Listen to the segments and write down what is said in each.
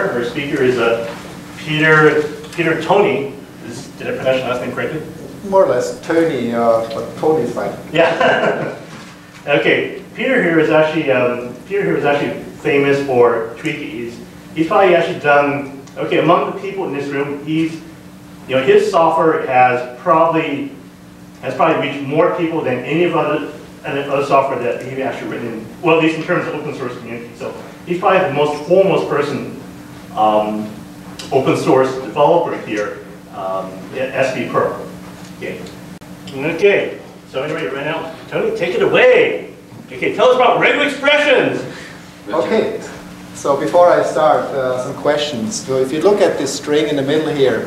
Our speaker is uh, Peter Peter Thoeny. Is, did I pronounce your last name correctly? More or less Tony, uh, but Tony's fine. Yeah. okay. Peter here is actually um, Peter here is actually famous for TWiki. He's, he's probably actually done okay among the people in this room. He's you know his software has probably has probably reached more people than any of other other software that he's actually written. In, well, at least in terms of open source community. So he's probably the most foremost person um, open source developer here um, at SV Perl. Okay. Okay. So anyway, right now, Thoeny, take it away. Okay, tell us about regular expressions. Okay, so before I start, uh, some questions. So if you look at this string in the middle here,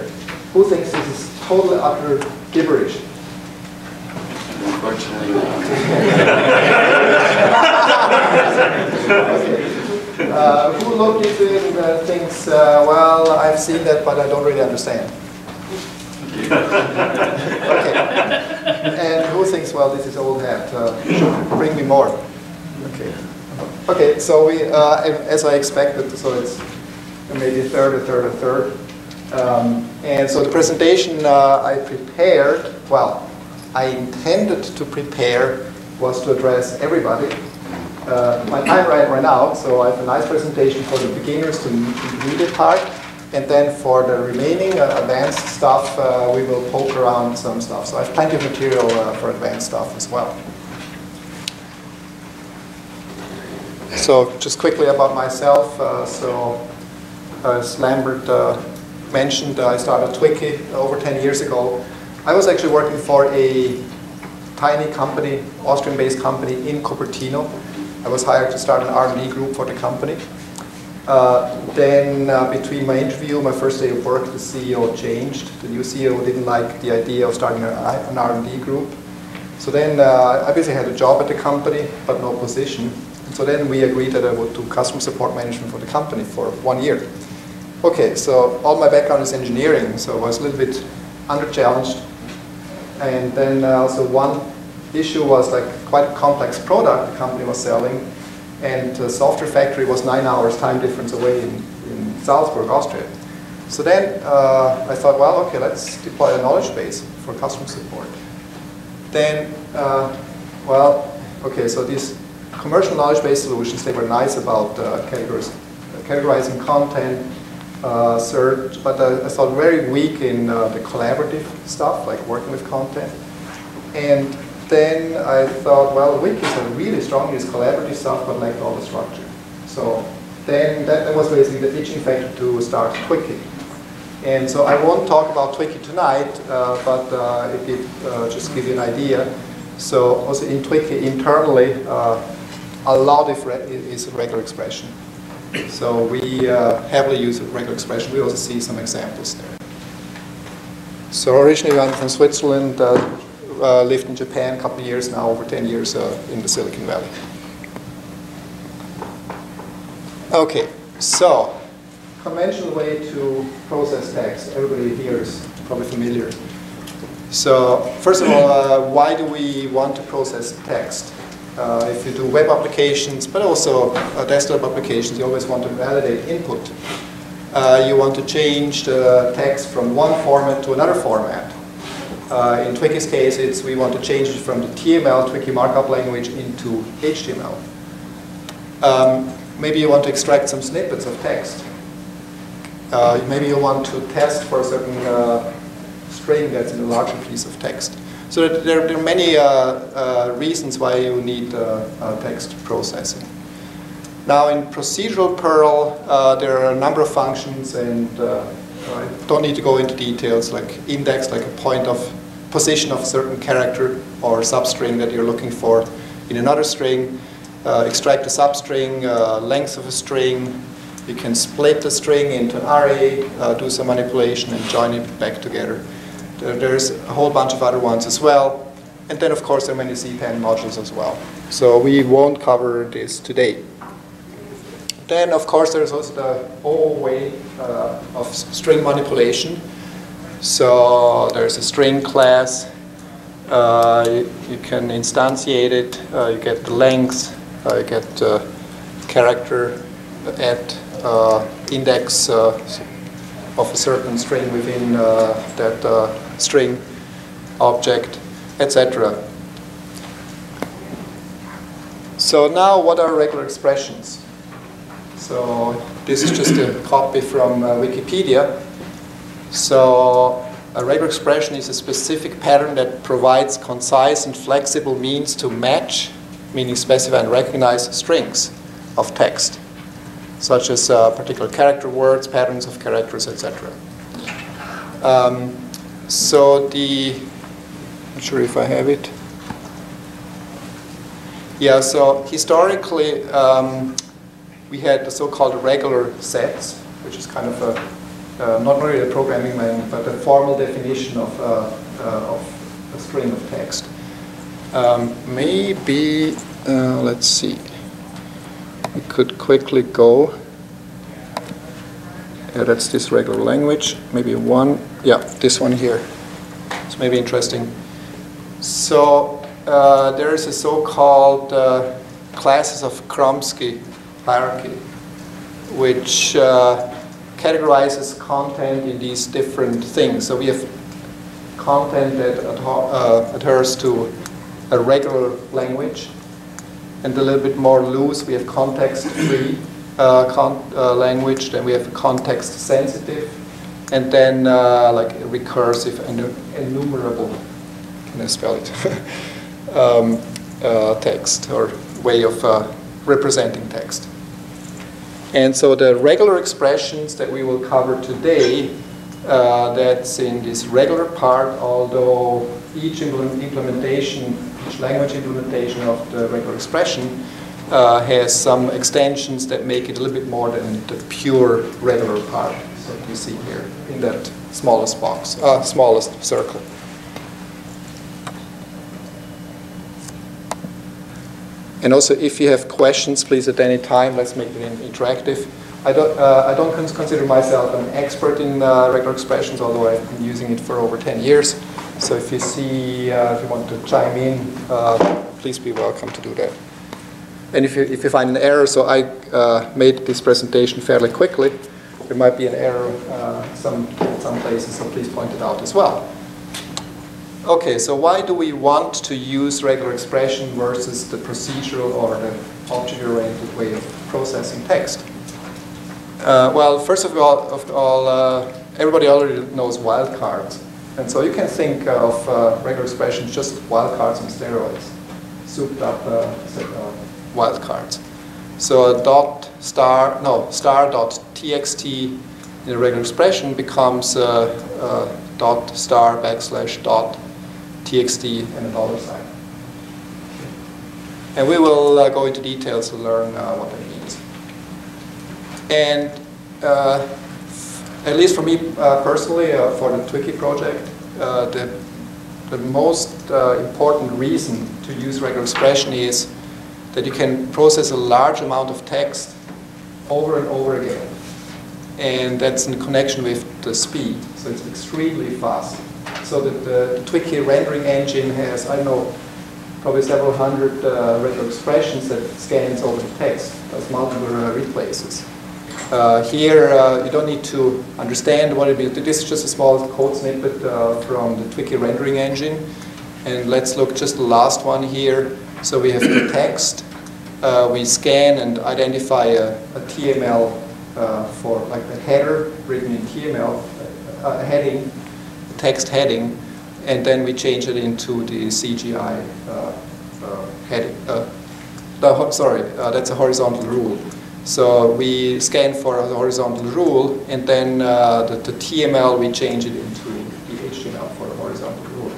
who thinks this is totally utter gibberish? Unfortunately, not. Okay. Uh, who looked into it and thinks, uh, well, I've seen that, but I don't really understand? okay. And who thinks, well, this is old hat, uh, bring me more? Okay. Okay, so we, uh, as I expected, so it's maybe a third, a third, a third. Um, and so the presentation uh, I prepared, well, I intended to prepare was to address everybody. Uh, my time right right now, so I have a nice presentation for the beginners to intermediate part. And then for the remaining uh, advanced stuff, uh, we will poke around some stuff. So I have plenty of material uh, for advanced stuff as well. So just quickly about myself. Uh, so as Lambert uh, mentioned, I started Twiki over 10 years ago. I was actually working for a tiny company, Austrian-based company in Cupertino. I was hired to start an R&D group for the company. Uh, then uh, between my interview, my first day of work, the CEO changed. The new CEO didn't like the idea of starting an R&D group. So then uh, I basically had a job at the company, but no position. And so then we agreed that I would do customer support management for the company for one year. Okay, so all my background is engineering, so I was a little bit under-challenged. And then uh, also one issue was like quite a complex product the company was selling and the software factory was nine hours time difference away in, in Salzburg, Austria. So then uh, I thought, well, okay, let's deploy a knowledge base for customer support. Then, uh, well, okay, so these commercial knowledge base solutions, they were nice about uh, categorizing content, uh, search, but uh, I thought very weak in uh, the collaborative stuff, like working with content. And then I thought, well, Wikis are really strong in this collaborative stuff, but lacked all the structure. So then that, that was basically the teaching factor to start Twiki. And so I won't talk about Twiki tonight, uh, but uh, it did uh, just give you an idea. So also in Twiki internally, uh, a lot of re is regular expression. So we uh, heavily use regular expression. We also see some examples there. So originally I'm from Switzerland, uh, lived in Japan a couple of years now, over 10 years uh, in the Silicon Valley. Okay, so conventional way to process text. Everybody here is probably familiar. So first of all, uh, why do we want to process text? Uh, if you do web applications, but also uh, desktop applications, you always want to validate input. Uh, you want to change the text from one format to another format. Uh, in Twiki's case, it's we want to change it from the TML, Twiki markup language, into HTML. Um, maybe you want to extract some snippets of text. Uh, maybe you want to test for a certain uh, string that's in a larger piece of text. So there, there are many uh, uh, reasons why you need uh, text processing. Now in procedural Perl, there are a number of functions and I don't need to go into details like index, like a point of position of a certain character or substring that you're looking for in another string, uh, extract a substring, uh, length of a string, you can split the string into an array, uh, do some manipulation and join it back together. There, there's a whole bunch of other ones as well. And then of course there are many CPAN modules as well. So we won't cover this today. Then, of course, there's also the OO way uh, of string manipulation. So there's a string class. Uh, you, you, can instantiate it. Uh, you get the length. Uh, you get the character at uh, index uh, of a certain string within that string object, etc. So now what are regular expressions? So this is just a copy from uh, Wikipedia. So a regular expression is a specific pattern that provides concise and flexible means to match, meaning specify and recognize strings of text, such as uh, particular character words, patterns of characters, etc. Um, so the, I'm not sure if I have it. Yeah, so historically, um, we had the so-called regular sets, which is kind of a, uh, not really a programming language, but a formal definition of, uh, uh, of a string of text. Um, maybe, uh, let's see, we could quickly go. Yeah, that's this regular language. Maybe one, yeah, this one here. It's maybe interesting. So uh, there is a so-called uh, classes of Chomsky hierarchy, which uh, categorizes content in these different things. So we have content that uh, adheres to a regular language, and a little bit more loose, we have context-free uh, con language, then we have context-sensitive, and then like recursive and enumerable. Can I spell it? um, uh, text or way of uh, representing text. And so the regular expressions that we will cover today, uh, that's in this regular part, although each implementation, each language implementation of the regular expression uh, has some extensions that make it a little bit more than the pure regular part that you see here in that smallest box, uh, smallest circle. And also, if you have questions, please at any time, let's make it interactive. I don't, uh, I don't consider myself an expert in uh, regular expressions, although I've been using it for over 10 years. So if you see, uh, if you want to chime in, uh, please be welcome to do that. And if you, if you find an error, so I uh, made this presentation fairly quickly, there might be an error uh, some, some places, so please point it out as well. Okay, so why do we want to use regular expression versus the procedural or the object-oriented way of processing text? Uh, well, first of all, of all uh, everybody already knows wildcards. And so you can think of uh, regular expressions just wildcards on steroids, souped up uh, uh, wildcards. So dot star, no, star dot txt in a regular expression becomes uh, dot star backslash dot txt and a dollar sign. And we will uh, go into details to learn uh, what that means. And uh, at least for me uh, personally, uh, for the Twiki project, uh, the, the most important reason to use regular expression is that you can process a large amount of text over and over again. And that's in connection with the speed, so it's extremely fast so that the Twiki rendering engine has, I know, probably several hundred uh, regular expressions that scans over the text, does multiple uh, replaces. Uh, here, uh, you don't need to understand what it it is. This is just a small code snippet uh, from the Twiki rendering engine. And let's look just the last one here. So we have the text. Uh, we scan and identify a, a TML for like the header written in TML, a heading text heading, and then we change it into the CGI uh, uh, heading. Uh, no, sorry, uh, that's a horizontal rule. So we scan for a horizontal rule, and then uh, the, the, TML we change it into the HTML for a horizontal rule.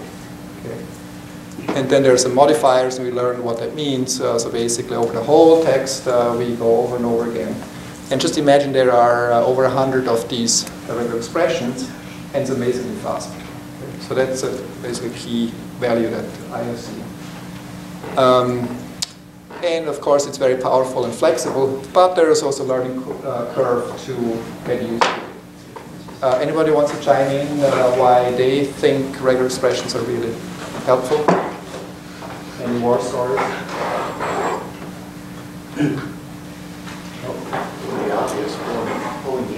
Okay. And then there's some modifiers, and we learn what that means. Uh, so basically, over the whole text, we go over and over again. And just imagine there are over a hundred of these regular expressions, and it's amazingly fast. So that's a basically key value that I have seen. Um, and of course, it's very powerful and flexible, but there is also a learning uh, curve to get used to. Uh, anybody wants to chime in uh, why they think regular expressions are really helpful? Any more stories? The obvious pulling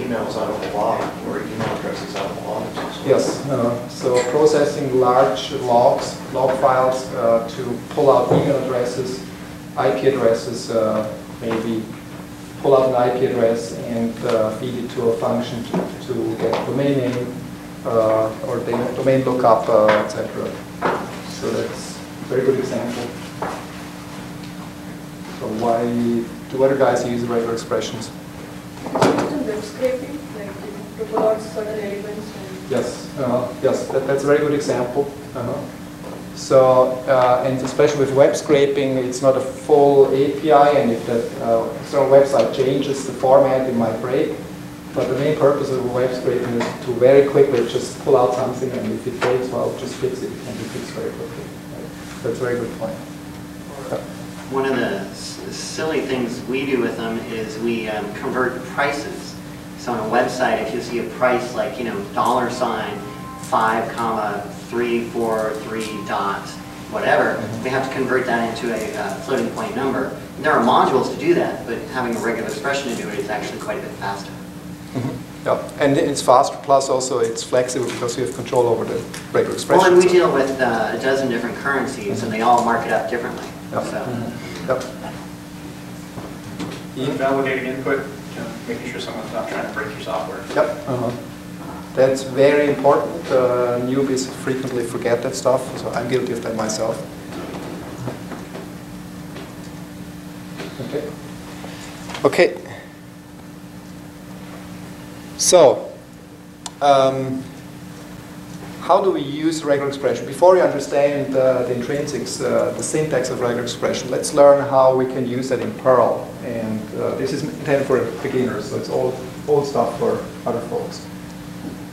emails out of a log or email addresses out of logs. Yes, uh, so processing large logs, log files uh, to pull out email addresses, IP addresses, uh, maybe pull out an IP address and uh, feed it to a function to, to get domain name uh, or dom- domain lookup, uh, etc. So that's a very good example. So why do other guys use regular expressions? Yes, uh, yes, that, that's a very good example. Uh-huh. So, uh, and especially with web scraping, it's not a full API, and if the uh, external website changes the format, it might break. But the main purpose of web scraping is to very quickly just pull out something, and if it breaks, well, just fix it. It can be fixed very quickly. Right? That's a very good point. One of the s- silly things we do with them is we um, convert prices. So on a website, if you see a price like, you know, dollar sign, five comma, three, four, three dot, whatever, we have to convert that into a uh, floating point number. There are modules to do that, but having a regular expression to do it is actually quite a bit faster. Yeah, and it's faster, plus also it's flexible because you have control over the regular expression. Well, and we deal with uh, a dozen different currencies, and they all mark it up differently. Yep. So. Yep. Ian? Validating input, making sure someone's not trying to break your software. Yep. uh-huh. That's very important. Uh, Newbies frequently forget that stuff, so I'm guilty of that myself. Okay. Okay. So, um, how do we use regular expression? Before we understand uh, the intrinsics, uh, the syntax of regular expression, let's learn how we can use that in Perl. And uh, this is intended for beginners, so it's all old stuff for other folks.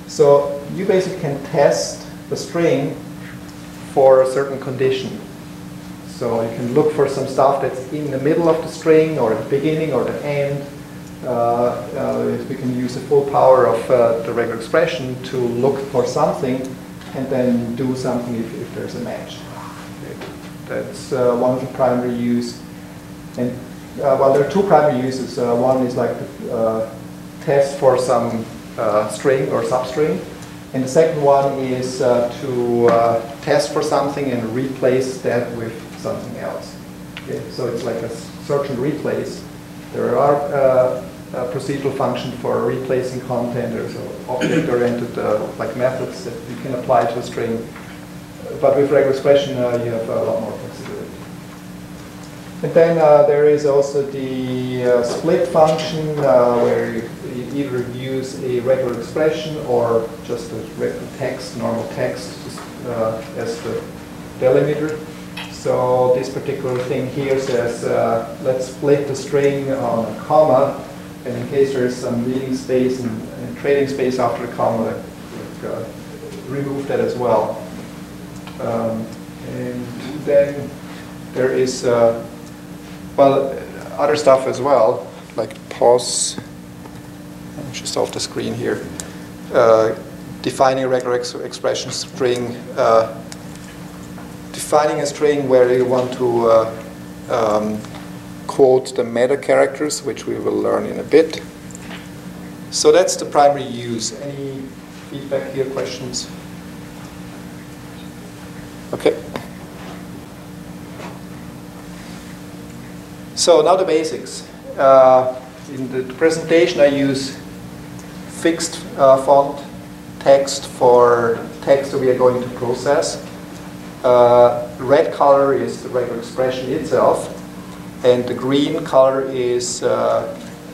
So you basically can test the string for a certain condition. So you can look for some stuff that's in the middle of the string or at the beginning or the end. Uh, uh, we can use the full power of uh, the regular expression to look for something and then do something if, if there's a match. That's uh, one of the primary use. And uh, well, there are two primary uses. Uh, one is like uh, test for some uh, string or substring. And the second one is uh, to uh, test for something and replace that with something else. Okay? So it's like a search and replace. There are uh, procedural function for replacing content. There's object-oriented uh, like methods that you can apply to a string. But with regular expression, uh, you have a lot more flexibility. And then uh, there is also the uh, split function uh, where you, either use a regular expression or just a text, normal text uh, as the delimiter. So this particular thing here says, let's split the string on a comma, and in case there is some reading space and, and trading space after the comma, like, uh, remove that as well. Um, and then there is uh, well, other stuff as well, like pause, just off the screen here, uh, defining a regular ex expression string, uh, defining a string where you want to uh, um, quote the meta characters, which we will learn in a bit. So that's the primary use. Any feedback here, questions? Okay. So now the basics. Uh, in the presentation I use fixed uh, font text for text that we are going to process. Uh, red color is the regular expression itself, and the green color is uh,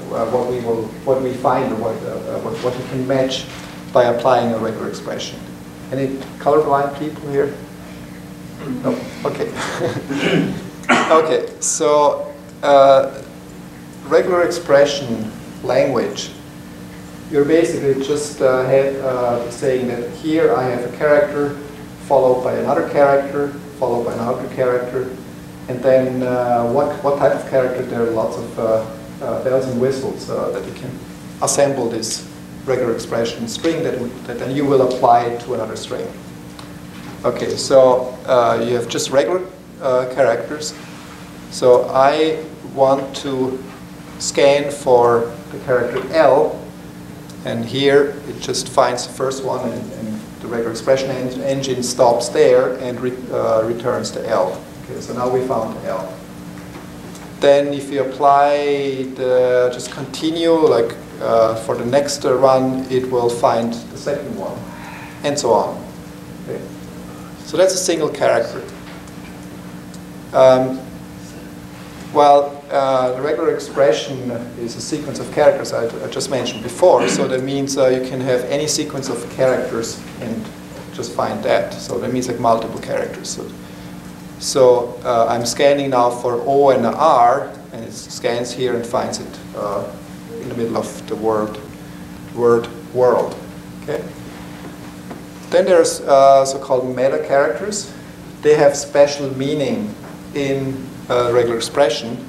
what we will what we find or what, uh, what, what we can match by applying a regular expression. Any colorblind people here? No. Okay. okay. So uh, regular expression language, you're basically just uh, have, uh, saying that here I have a character followed by another character, followed by another character, and then uh, what, what type of character, there are lots of uh, uh, bells and whistles that you can assemble this regular expression string that, that then you will apply to another string. Okay, so you have just regular characters. So I want to scan for the character L, And here, it just finds the first one, and, and the regular expression en- engine stops there and re, uh, returns the L. Okay, so now we found L. Then if you apply the, just continue, like uh, for the next run, it will find the second one, and so on. Okay. So that's a single character. Um, well, uh, the regular expression is a sequence of characters I, I just mentioned before, so that means uh, you can have any sequence of characters and just find that. So that means like multiple characters. So, so uh, I'm scanning now for O and R, and it scans here and finds it uh, in the middle of the word, word world. Okay. Then there's uh, so-called meta characters. They have special meaning in uh, regular expression,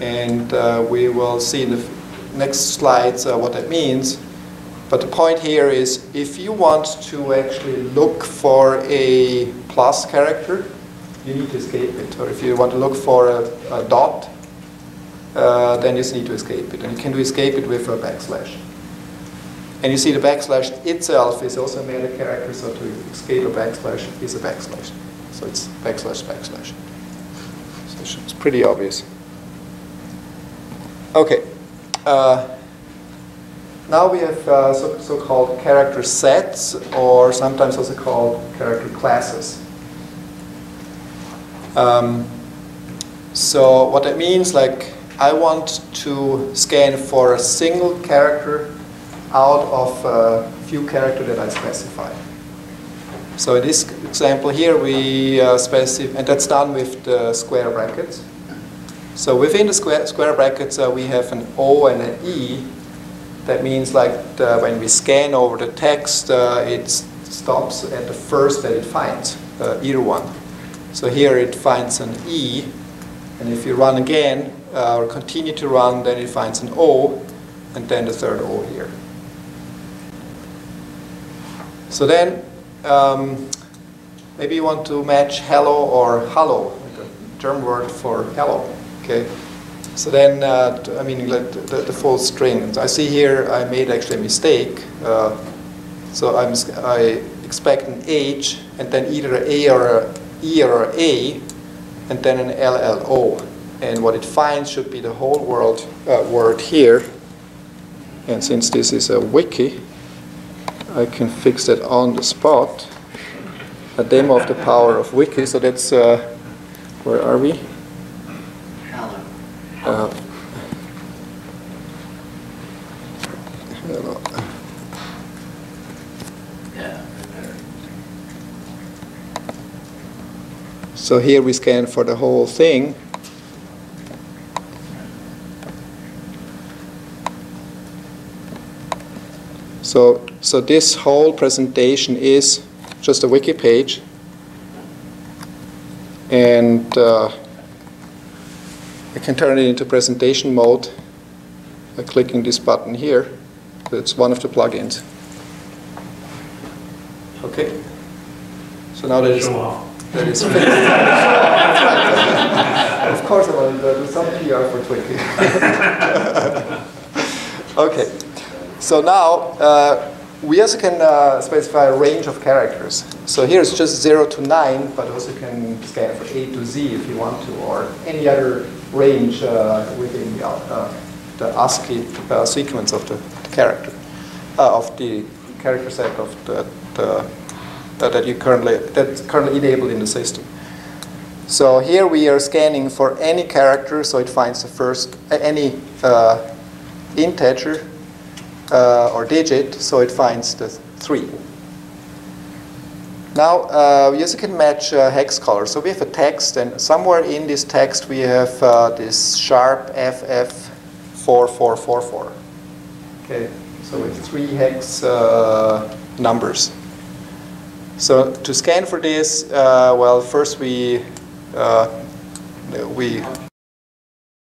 and uh, we will see in the next slides uh, what that means. But the point here is, if you want to actually look for a plus character, you need to escape it. Or if you want to look for a, a dot, uh, then you need to escape it. And you can do escape it with a backslash. And you see the backslash itself is also a meta character, so to escape a backslash is a backslash. So it's backslash, backslash. So it's- pretty obvious. Okay. Uh, now we have uh, so, so-called character sets, or sometimes also called character classes. Um, so what that means, like, I want to scan for a single character out of a few characters that I specify. So in this example here, we uh, specify, and that's done with the square brackets. So within the square, square brackets, uh, we have an O and an E. That means like the, when we scan over the text, uh, it stops at the first that it finds, uh, either one. So here it finds an E, and if you run again, uh, or continue to run, then it finds an O, and then the third O here. So then, um, maybe you want to match hello or hallo, like a German word for hello. Okay. So then, uh, I mean, like the, the, full string. I see here I made actually a mistake. Uh, so I'm, I expect an H, and then either a A or a E or a A, and then an LLO. And what it finds should be the whole world uh, word here. And since this is a wiki, I can fix that on the spot. A demo of the power of wiki. So that's uh, where are we? Hello. Uh, hello. Yeah. So here we scan for the whole thing. So, so this whole presentation is just a wiki page. And uh, I can turn it into presentation mode by clicking this button here. That's one of the plugins. Okay. So now that it's, Show that is. Of course I want to do some PR for Twiki. Okay. So now, uh, we also can uh, specify a range of characters. So here it's just 0 to 9, but also can scan for A to Z if you want to, or any other range uh, within the, uh, the ASCII uh, sequence of the, the character, uh, of the character set of the, the uh, that you currently that's currently enabled in the system. So here we are scanning for any character, so it finds the first any uh, integer uh, or digit, so it finds the three. Now uh, we also can match uh, hex color. So we have a text, and somewhere in this text we have uh, this sharp FF4444. Okay, so with three hex uh, numbers. So to scan for this, uh, well, first we uh, we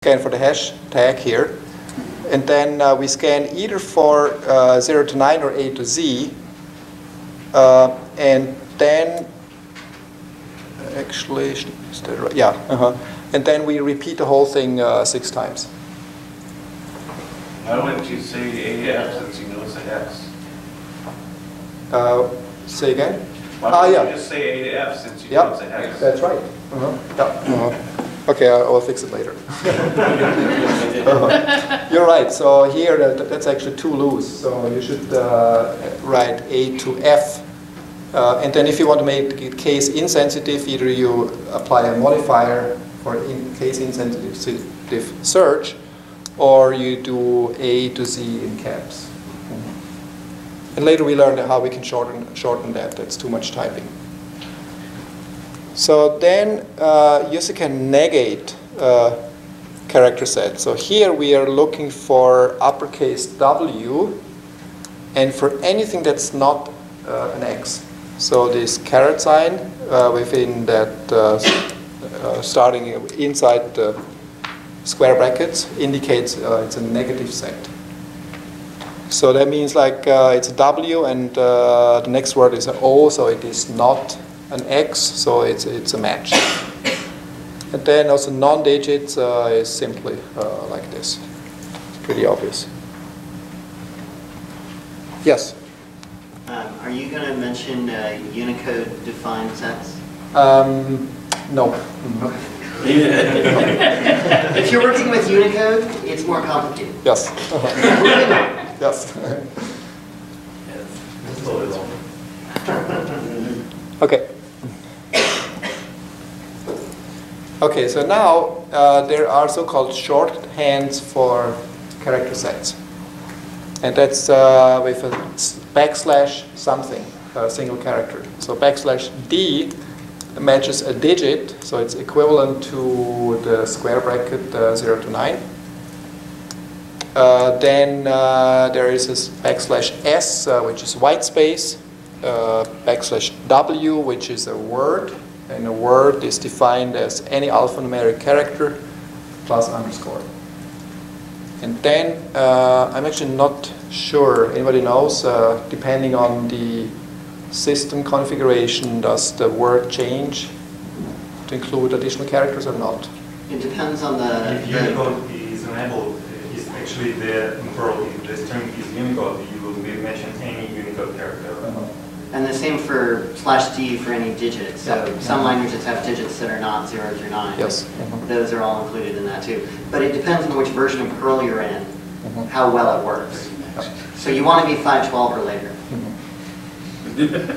scan for the hash tag here, and then uh, we scan either for uh, 0 to 9 or A to Z, uh, and then actually, is that right? Yeah, uh-huh. and then we repeat the whole thing uh, six times. Why wouldn't you say AF since you know it's a X? Uh, Say again? Why Ah, don't yeah. you just say A to F since you Yeah, don't say hex? that's right. Uh-huh. Yeah, uh-huh. Okay, I will fix it later. You're right, so here, that- that's actually too loose, so you should uh, write A to F. Uh, And then if you want to make it case insensitive, either you apply a modifier for in case insensitive search, or you do A to Z in caps. And later we learned how we can shorten, shorten that, that's too much typing. So then uh, user can negate uh, character set. So here we are looking for uppercase W and for anything that's not uh, an X. So this caret sign uh, within that uh, uh, starting inside the square brackets indicates uh, it's a negative set. So that means like uh, it's a W and uh, the next word is an O, so it is not an X, so it's, it's a match. And then also non-digits uh, is simply uh, like this. Pretty obvious. Yes? Um, Are you going to mention uh, Unicode defined sets? Um, no. If you're working with Unicode, it's more complicated. Yes. yes. Okay. Okay, so now uh, there are so-called shorthands for character sets. And that's uh, with a backslash something, a single character. So backslash D matches a digit, so it's equivalent to the square bracket uh, 0 to 9. Uh, then uh, there is a backslash S, uh, which is white space, uh, backslash W, which is a word, and a word is defined as any alphanumeric character plus underscore. And then uh, I'm actually not sure, anybody knows, uh, depending on the system configuration, does the word change to include additional characters or not? It depends on the, If Unicode is enabled, is actually the, in Perl, if the string is Unicode, you will be mention any Unicode character. and the same for slash D for any digit. So Yeah. some languages have digits that are not 0 through 9. Yes. Those are all included in that too. But it depends on which version of Perl you're in, Mhm. how well it works. So you want to be 512 or later.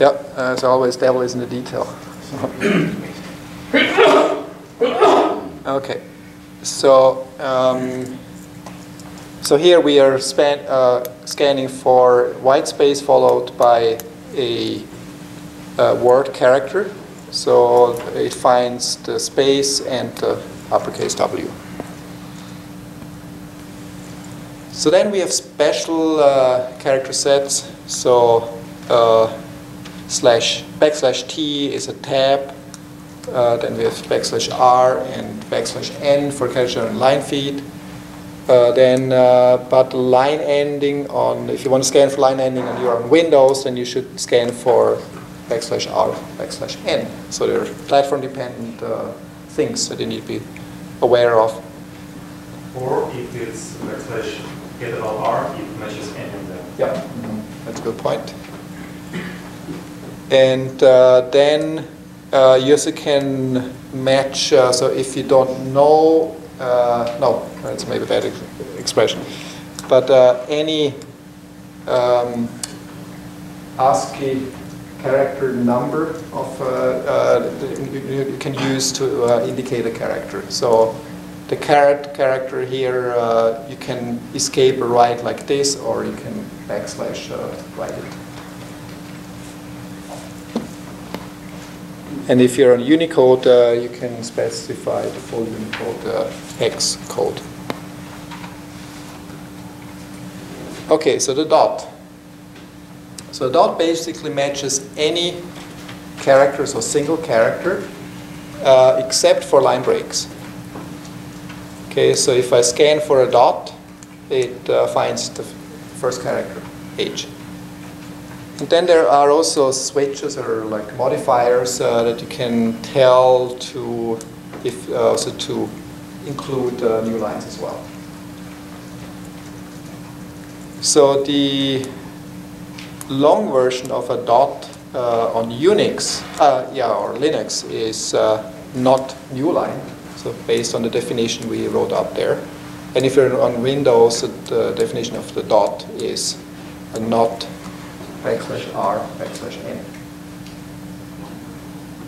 Yep, as always, devil is in the detail. okay, so um, so here we are span, uh, scanning for white space followed by a, a word character. So it finds the space and the uppercase W. So then we have special uh, character sets. So uh, slash backslash t is a tab. Uh, then we have backslash r and backslash n for character and line feed. Uh, then, uh, but line ending on, if you want to scan for line ending and you're on Windows, then you should scan for backslash r, backslash n. So they're platform dependent uh, things that you need to be aware of. Or if it's backslash capital R, it matches any of them. Yeah, that's a good point. And uh, then uh, can match, uh, so if you don't know, uh, no, that's maybe a bad ex- expression, but uh, any um, ASCII character number of, uh, uh, you can use to indicate a character. So the caret character here, you can escape or write like this, or you can backslash write it. And if you're on Unicode, uh, you can specify the full Unicode uh, hex code. Okay, so the dot. So dot basically matches any character, so single character, uh, except for line breaks. Okay, so if I scan for a dot, it uh, finds the first character, H. And then there are also switches or like modifiers uh, that you can tell to, if uh, also to include uh, new lines as well. So the long version of a dot uh, on Unix, uh, yeah, or Linux is uh, not new line. So based on the definition we wrote up there. And if you're on Windows, the definition of the dot is not backslash r backslash n.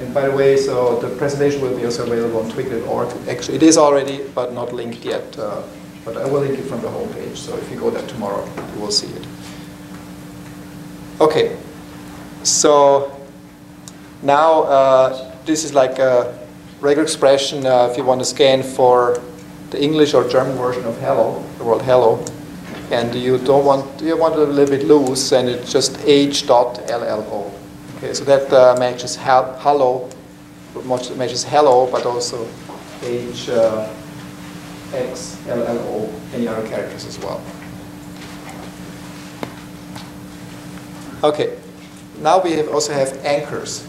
And by the way, so the presentation will be also available on TWiki.org. Actually, it is already, but not linked yet. Uh, but I will link it from the homepage. So if you go there tomorrow, you will see it. Okay. So now uh, this is like a regular expression uh, if you want to scan for the English or German version of hello, the word hello, and you don't want you want it a little bit loose, and it's just h.llo. Okay, so that uh, matches hello, matches hello, but also h uh, llo any other characters as well. Okay, now we have also have anchors.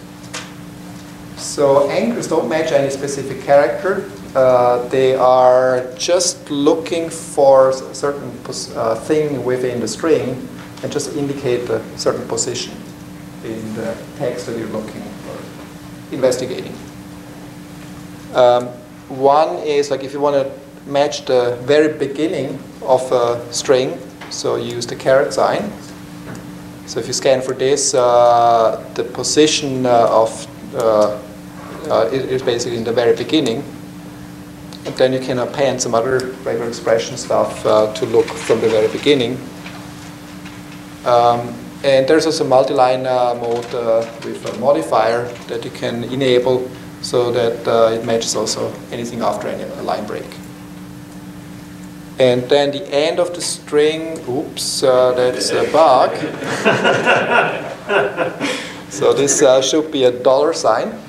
So anchors don't match any specific character. Uh, they are just looking for a certain uh, thing within the string and just indicate a certain position in the text that you're looking for, investigating. Um, one is like if you want to match the very beginning of a string, so you use the caret sign. So if you scan for this, uh, the position uh, of uh, uh, is basically in the very beginning. And then you can append some other regular expression stuff uh, to look from the very beginning. Um, and there's also multi-line uh, mode uh, with a modifier that you can enable so that uh, it matches also anything after any line break. And then the end of the string, oops, uh, that's a bug. so this uh, should be a dollar sign.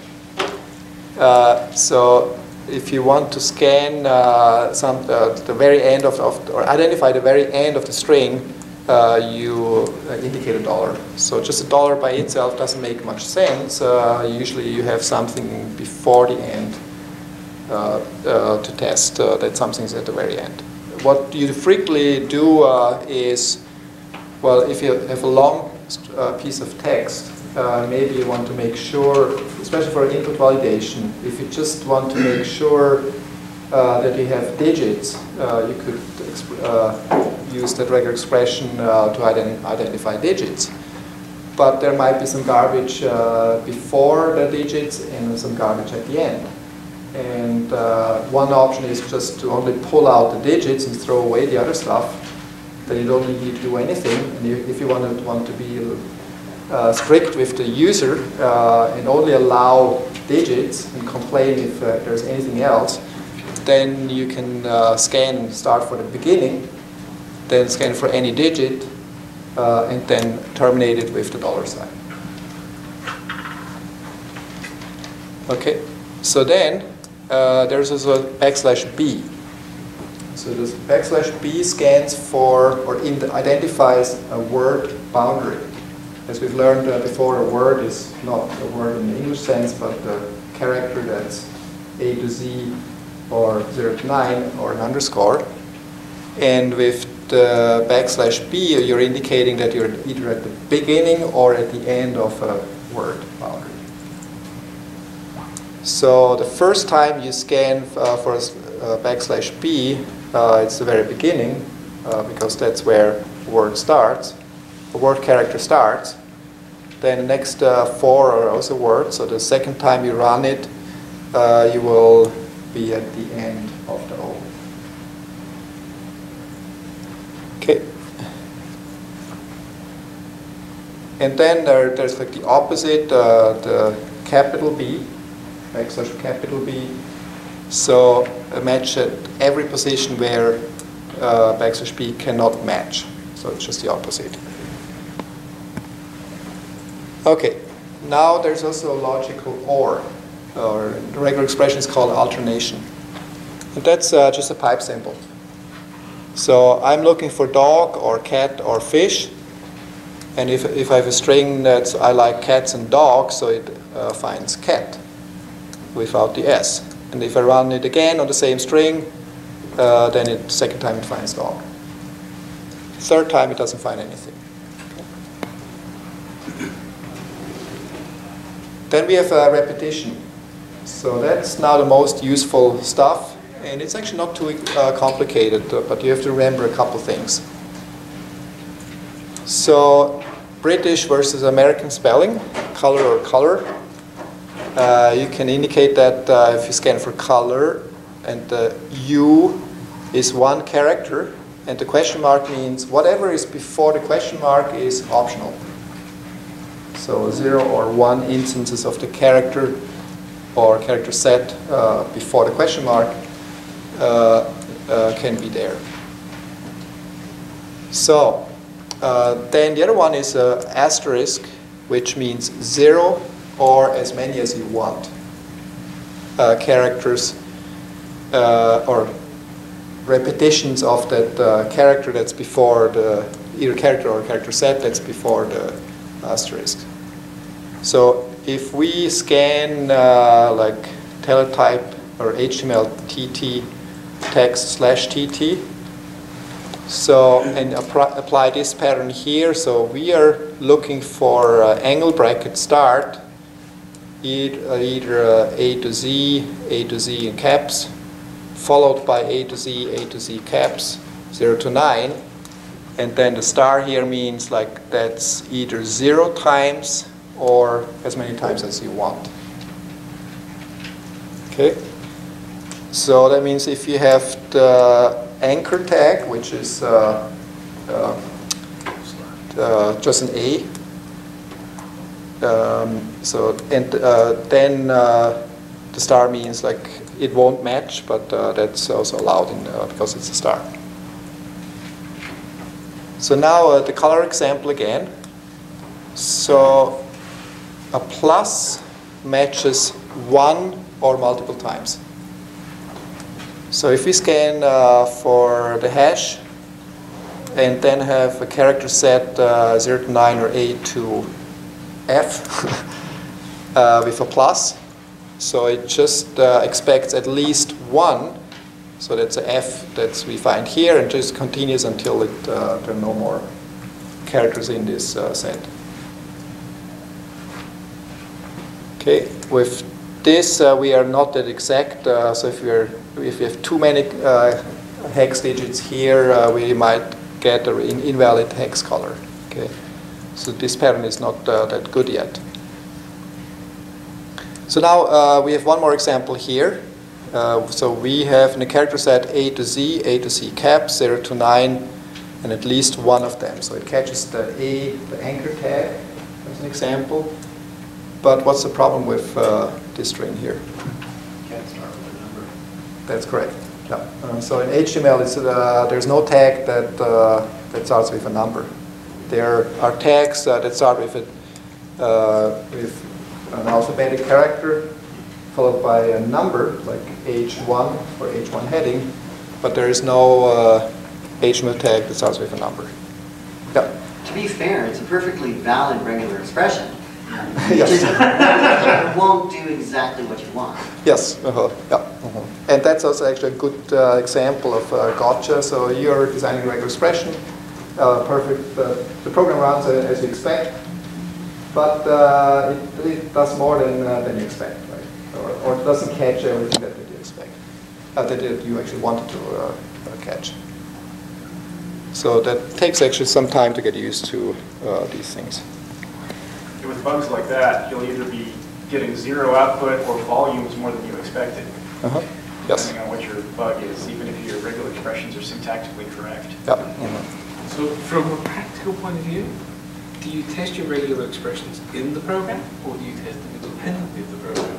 Uh, so if you want to scan uh, some uh, the very end of, of or identify the very end of the string, uh, you uh, indicate a dollar. So just a dollar by itself doesn't make much sense. Uh, usually you have something before the end uh, to test that something's at the very end. What you frequently do is, well, if you have a long piece of text, uh, maybe you want to make sure, especially for input validation, if you just want to make sure uh, that you have digits, uh, you could uh, use that regular expression uh, to ident- identify digits. But there might be some garbage uh, before the digits and some garbage at the end. And one option is just to only pull out the digits and throw away the other stuff. Then you don't need to do anything. And you, if you want to, want to be uh, strict with the user uh, and only allow digits and complain if uh, there's anything else, then you can uh, scan, start for the beginning, then scan for any digit, uh, and then terminate it with the dollar sign. Okay, so then there's also backslash b. So this backslash b scans for or identifies a word boundary. As we've learned uh, before, a word is not a word in the English sense, but a character that's A to Z or 0 to 9 or an underscore. And with the backslash B, you're indicating that you're either at the beginning or at the end of a word boundary. So the first time you scan uh, for a backslash B, uh, it's the very beginning, uh, because that's where the word starts, a word character starts. Then the next uh, four are also words, so the second time you run it, uh, you will be at the end of the O. Okay. And then there, there's like the opposite, uh, the capital B, like backslash capital B. So a match at every position where uh, backslash B cannot match. So it's just the opposite. Okay, now there's also a logical OR, or the regular expression is called alternation. And that's uh, just a pipe symbol. So I'm looking for dog or cat or fish. And if, if I have a string that's I like cats and dogs, so it uh, finds cat without the S. And if I run it again on the same string, uh, then it second time it finds dog. Third time, it doesn't find anything. Then we have uh, repetition. So that's now the most useful stuff. And it's actually not too uh, complicated, uh, but you have to remember a couple things. So British versus American spelling, color or color. Uh, you can indicate that uh, if you scan for color and the U is one character and the question mark means whatever is before the question mark is optional. So zero or one instances of the character or character set uh, before the question mark uh, uh, can be there. So uh, then the other one is uh, asterisk, which means zero or as many as you want characters or repetitions of that character that's before the either character or character set that's before the asterisk. So if we scan uh, like teletype or HTML TT text slash TT, so and apply, apply this pattern here. So we are looking for uh, angle bracket start, either, either uh, A to Z, A to Z in caps, followed by A to Z, A to Z caps, 0 to 9. And then the star here means like that's either 0 times or as many times as you want. Okay? So that means if you have the anchor tag, which is uh, uh, uh, just an A, um, so and uh, then uh, the star means like it won't match, but uh, that's also allowed in, uh, because it's a star. So now uh, the color example again. So a plus matches one or multiple times. So if we scan uh, for the hash and then have a character set uh, 0 to 9 or A to F uh, with a plus, so it just uh, expects at least one, so that's a F that we find here and just continues until it, uh, there are no more characters in this uh, set. Okay, with this uh, we are not that exact. Uh, so if we are, if we have too many uh, hex digits here, uh, we might get an in invalid hex color. Okay, so this pattern is not that good yet. So now we have one more example here. So we have in the character set A to Z, A to C cap, 0 to 9, and at least one of them. So it catches the A, the anchor tag, as an example. But what's the problem with uh, this string here? Can't start with a number. That's correct. Yeah. Uh, so in HTML, it's, uh, there's no tag that, uh, that starts with a number. There are tags uh, that start with, a, uh, with an alphabetic character followed by a number, like H1 for H1 heading, but there is no uh, HTML tag that starts with a number. Yeah. To be fair, it's a perfectly valid regular expression. It Yes. just it won't do exactly what you want. Yes, uh-huh, yeah. uh-huh. And that's also actually a good uh, example of uh, gotcha. So you're designing a regular expression, uh, perfect, uh, the program runs uh, as you expect, but uh, it, it does more than, uh, than you expect? Or, or it doesn't catch everything that you expect, uh, that you actually wanted to uh, uh, catch. So that takes actually some time to get used to uh, these things. And with bugs like that, you'll either be getting zero output or volumes more than you expected, Uh-huh. Yes. depending on what your bug is, even if your regular expressions are syntactically correct. Yeah. mhm. So from a practical point of view, do you test your regular expressions in the program or do you test them independently of the program?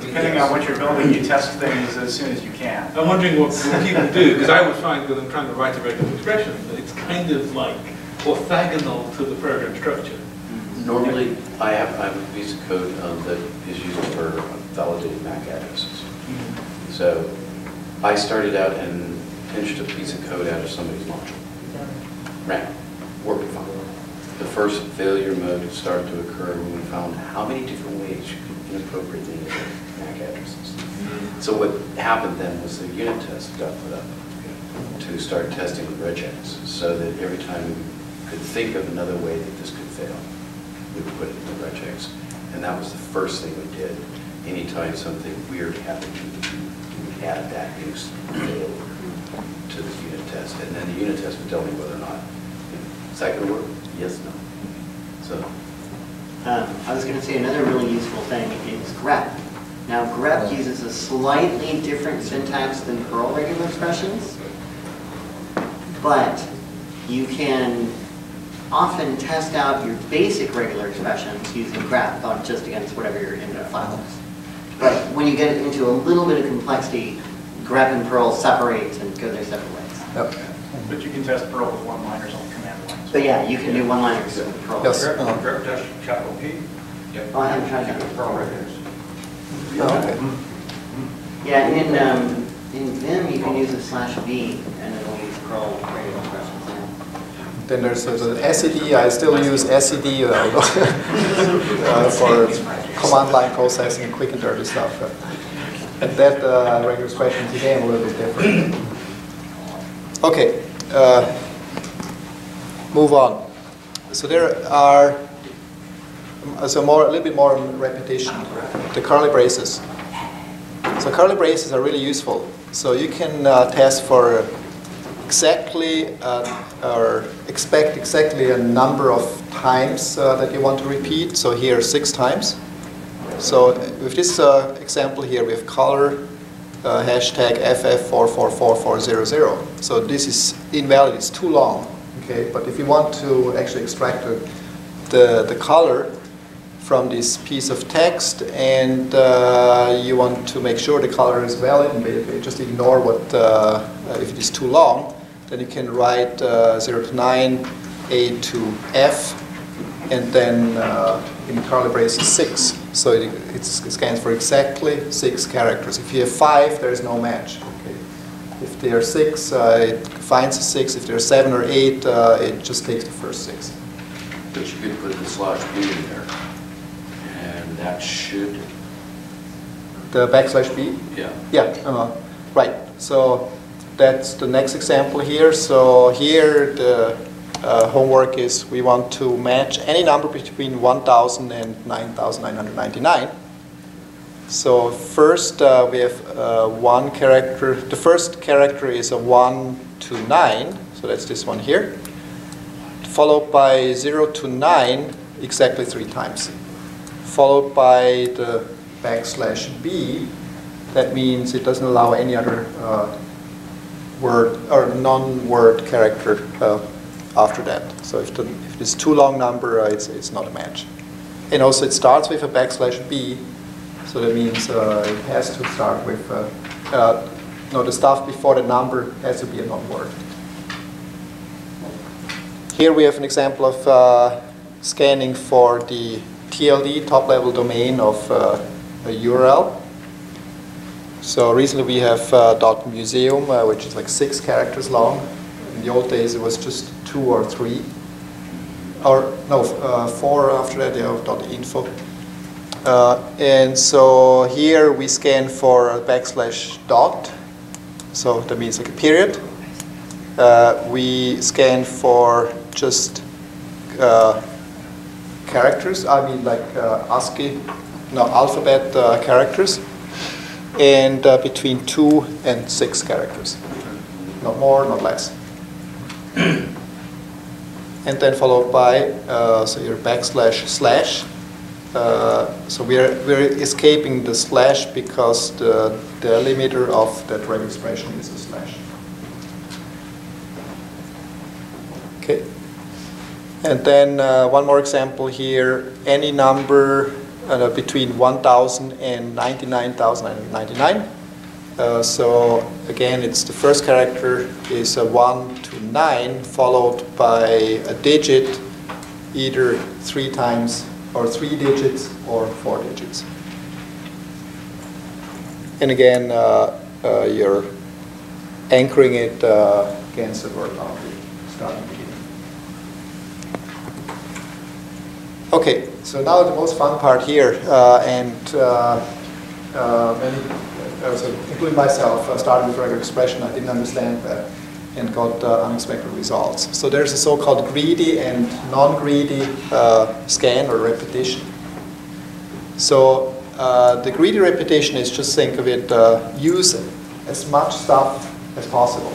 Depending on what you're building, you test things as soon as you can. I'm wondering what what people do, because I was find that I'm trying to write a regular expression, but it's kind of like orthogonal to the program structure. Normally, I have, I have a piece of code um, that is used for validating MAC addresses. So I started out and pinched a piece of code out of somebody's module. Ran, worked fine. The first failure mode started to occur when we found how many different ways you enter MAC addresses. So what happened then was the unit test got put up to start testing with regex, so that every time we could think of another way that this could fail, we would put it in the regex. And that was the first thing we did. Anytime something weird happened, we would add that new failure to the unit test. And then the unit test would tell me whether or not, is that going to work? Yes, no. So, Um, I was going to say another really useful thing is grep. Now, grep uses a slightly different syntax than Perl regular expressions, but you can often test out your basic regular expressions using grep, not just against whatever your input file is. But when you get into a little bit of complexity, grep and Perl separate and go their separate ways. Yep. But you can test Perl with one-liners on command lines. But yeah, you can do one-liners with Yes. grep, Uh-huh. dash capital P. Yep. Oh, I haven't tried that. Perl regulars. Oh, okay. Yeah, in, um, in Vim, you can use a slash V, and it'll use Perl regular expressions. Then there's uh, the SED, I still use SED uh, uh, for command line processing and quick and dirty stuff. uh. And that uh, regular expressions again a little bit different. Okay, uh, move on. So there are, so more, a little bit more repetition. The curly braces. So curly braces are really useful. So you can uh, test for exactly uh, or expect exactly a number of times uh, that you want to repeat. So here six times. So with this uh, example here, we have color uh, hashtag FF444400. So this is invalid, it's too long. Okay, but if you want to actually extract the, the, the color from this piece of text and uh, you want to make sure the color is valid and just ignore what, uh, if it is too long, then you can write uh, 0 to 9, A to F, and then uh, in curly braces 6. So it, it scans for exactly 6 characters. If you have 5, there is no match. There are 6, uh, it finds a 6. If there are 7 or 8, uh, it just takes the first 6. but you could put the slash B in there, and that should, The backslash B? yeah. Yeah, uh, right. So that's the next example here. So here the uh, homework is we want to match any number between 1,000 and 9,999. So first uh, we have uh, one character. The first character is a 1 to 9. So that's this one here. Followed by 0 to 9 exactly three times. Followed by the backslash B that means it doesn't allow any other uh, word or non-word character uh, after that. So if, the, if it's too long number, uh, it's, it's not a match. And also it starts with a backslash b, so that means uh, it has to start with, uh, uh, no, the stuff before the number has to be a non-word. Here we have an example of scanning for the TLD, top-level domain of a URL. So recently we have uh, .museum, uh, which is like six characters long. In the old days it was just two or three. Or no, uh, four after that, yeah, .info. Uh, and so here we scan for a backslash dot. So that means like a period. Uh, we scan for just uh, characters, I mean like ASCII, no, alphabet characters and uh, between two and six characters. Not more, not less. and then followed by, uh, so your backslash slash. Uh, so we're, we're escaping the slash because the delimiter of that regular expression is a slash. Okay. And then uh, one more example here, any number uh, between 1,000 and 99,099. Uh, so again, it's the first character is a 1 to 9 followed by a digit, either three times or three digits or four digits. And again, uh, uh, you're anchoring it uh, against the word boundary starting beginning. Okay, so now the most fun part here, uh, and uh, uh, many, uh, so including myself, started with regular expression. I didn't understand that. And got uh, unexpected results. So there's a so-called greedy and non-greedy uh, scan or repetition. So uh, the greedy repetition is just think of it, uh, use as much stuff as possible.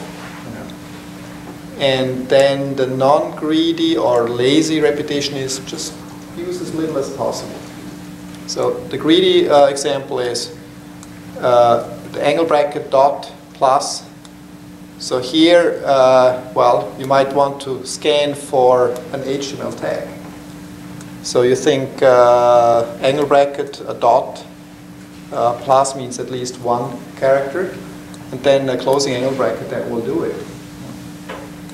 And then the non-greedy or lazy repetition is just use as little as possible. So the greedy uh, example is uh, the angle bracket dot plus. So here, uh, well, you might want to scan for an HTML tag. So you think uh, angle bracket a dot uh, plus means at least one character, and then a closing angle bracket that will do it.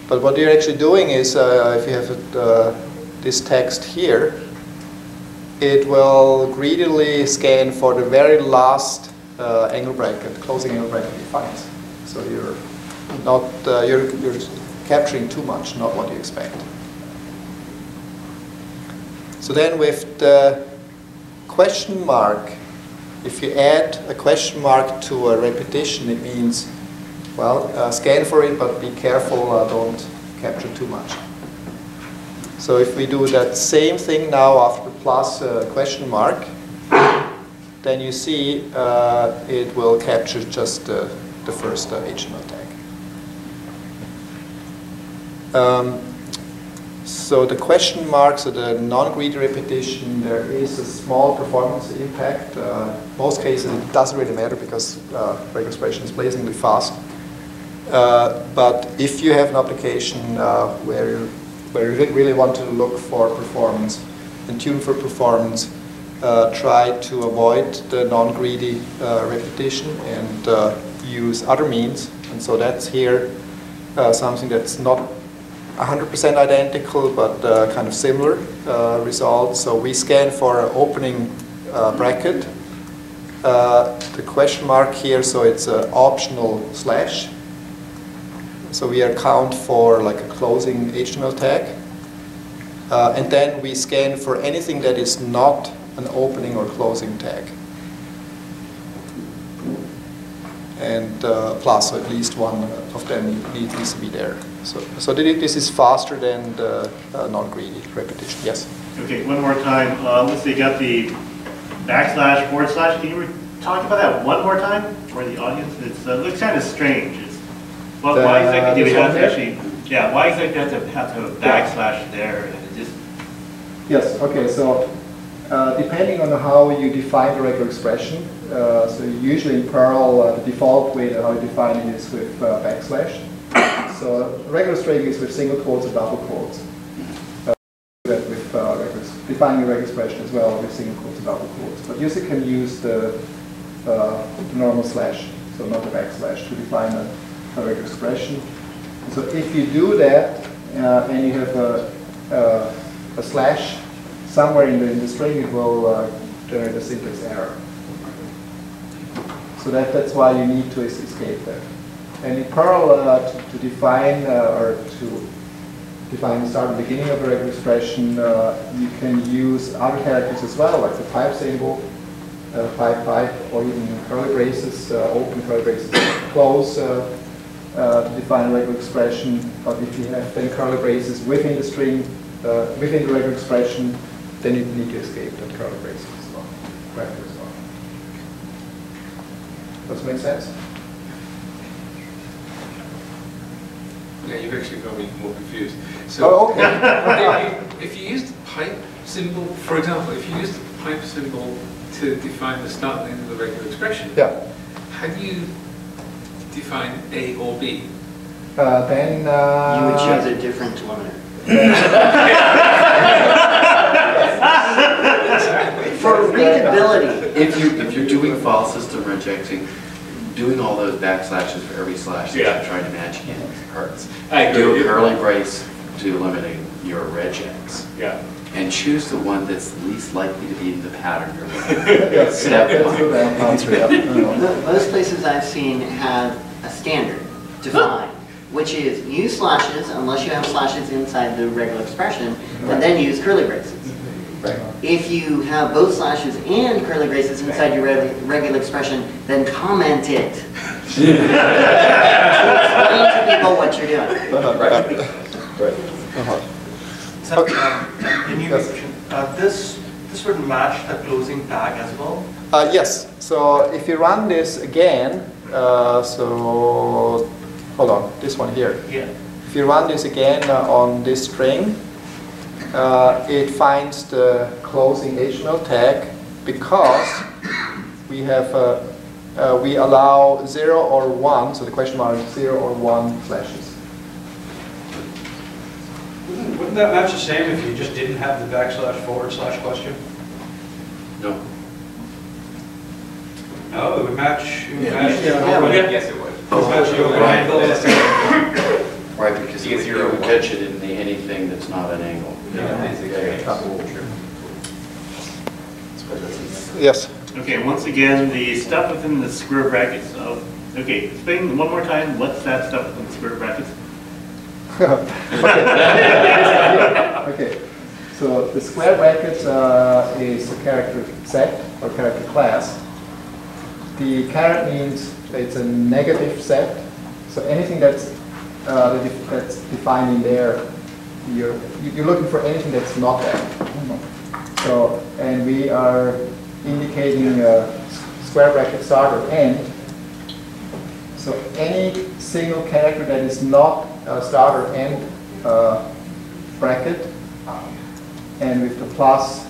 But what you're actually doing is, uh, if you have uh, this text here, it will greedily scan for the very last uh, angle bracket, closing angle bracket it finds. So you're not uh, you're, you're capturing too much, not what you expect. So then with the question mark, if you add a question mark to a repetition, it means, well, uh, scan for it, but be careful, uh, don't capture too much. So if we do that same thing now after plus uh, question mark, then you see uh, it will capture just the first uh, HTML tag. Um, so the question marks, so the non-greedy repetition, there is a small performance impact. Uh, most cases it doesn't really matter because uh, regular expression is blazingly fast. Uh, but if you have an application uh, where, you, where you really want to look for performance and tune for performance, uh, try to avoid the non-greedy uh, repetition and use other means. And so that's here something that's not 100% identical, but uh, kind of similar uh, results. So we scan for an opening uh, bracket. Uh, the question mark here, so it's an optional slash. So we account for like a closing HTML tag. Uh, and then we scan for anything that is not an opening or closing tag. And uh, plus, so at least one of them needs to be there. So, so this is faster than the uh, non-greedy repetition. Yes. Okay, one more time. Uh, let's see, you got the backslash, forward slash. Can you re- talk about that one more time for the audience? It's, uh, looks kind of strange. It's, well, The- why exactly do we have to actually, yeah, why exactly do we have to have to have a backslash there? And it just, Yes, okay, so uh, depending on how you define the regular expression, uh, so usually in Perl, uh, the default way that how you define it is with uh, backslash. So regular string is with single quotes or double quotes. Uh, with defining a regular expression as well with single quotes or double quotes. But user can use the, normal slash, so not the backslash, to define a, a regular expression. So if you do that and you have a, a, slash somewhere in the, in the string, it will generate a syntax error. So that, that's why you need to escape that. And in Perl, uh, to, to define uh, or to define the start and beginning of a regular expression, uh, you can use other characters as well, like the pipe symbol, uh, pipe pipe, or even curly braces, uh, open curly braces, close, to define a regular expression. But if you have then curly braces within the string, within the regular expression, then you need to escape that curly braces as well, well. Does it make sense? Yeah, you've actually got me more confused. Oh, So, okay. if you, if you use the pipe symbol, for example, if you use the pipe symbol to define the start and end of the regular expression, Yeah. how do you define A or B? Uh, then. Uh, You would choose a different delimiter. For readability, If you, if you're doing file system rejecting, doing all those backslashes for every slash that Yeah. you're trying to match again hurts. I agree Do a curly brace to eliminate your regex. Yeah. And choose the one that's least likely to be in the pattern you're looking for. Step one. good answer, yeah. Mo- most places I've seen have a standard defined, which is use slashes unless you have slashes inside the regular expression, and then use curly braces. Right. If you have both slashes and curly braces inside your reg- regular expression, then comment it. explain to people what you're doing. Right. Uh-huh. So, Okay. um, a new Yes. question. Uh, This, this would match the closing tag as well? Uh, yes, so if you run this again, uh, so, hold on, this one here. Yeah. If you run this again uh, on this string, uh, it finds the closing HTML tag because we have, uh, uh, we allow zero or one, so the question mark is zero or one flashes. Wouldn't wouldn't that match the same if you just didn't have the backslash forward slash question? No. No, it would match, it would match. Yeah, the- yeah. Yes, it would. It would match the. Right, because You you get zero would one. catch it in the, anything that's not an angle. Yes. Okay, once again, the stuff within the square brackets of, okay, explain one more time, what's that stuff within the square brackets? Okay, so the square brackets uh, is a character set or character class. The caret means it's a negative set, so anything that's, uh, that's defined in there, you're, you're looking for anything that's not that. So, and we are indicating a square bracket start or end. So any single character that is not a start or end uh, bracket, and with the plus,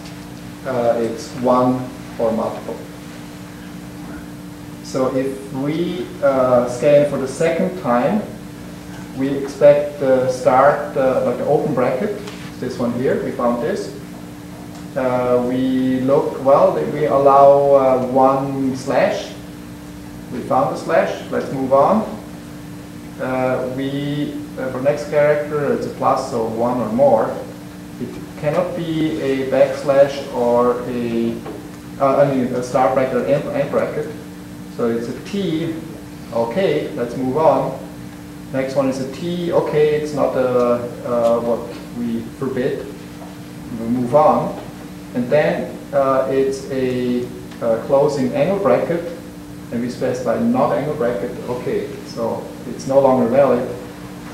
uh, it's one or multiple. So if we uh, scan for the second time, we expect the start, uh, like an open bracket, this one here, we found this. Uh, we look, well, we allow uh, one slash. We found the slash, let's move on. Uh, we, uh, for next character, it's a plus, so one or more. It cannot be a backslash or a, uh, I mean, a start bracket or end bracket. So it's a T, okay, let's move on. Next one is a T, okay, it's not uh, uh, what we forbid. We move on. And then uh, it's a uh, closing angle bracket, and we specify not angle bracket, okay. So it's no longer valid.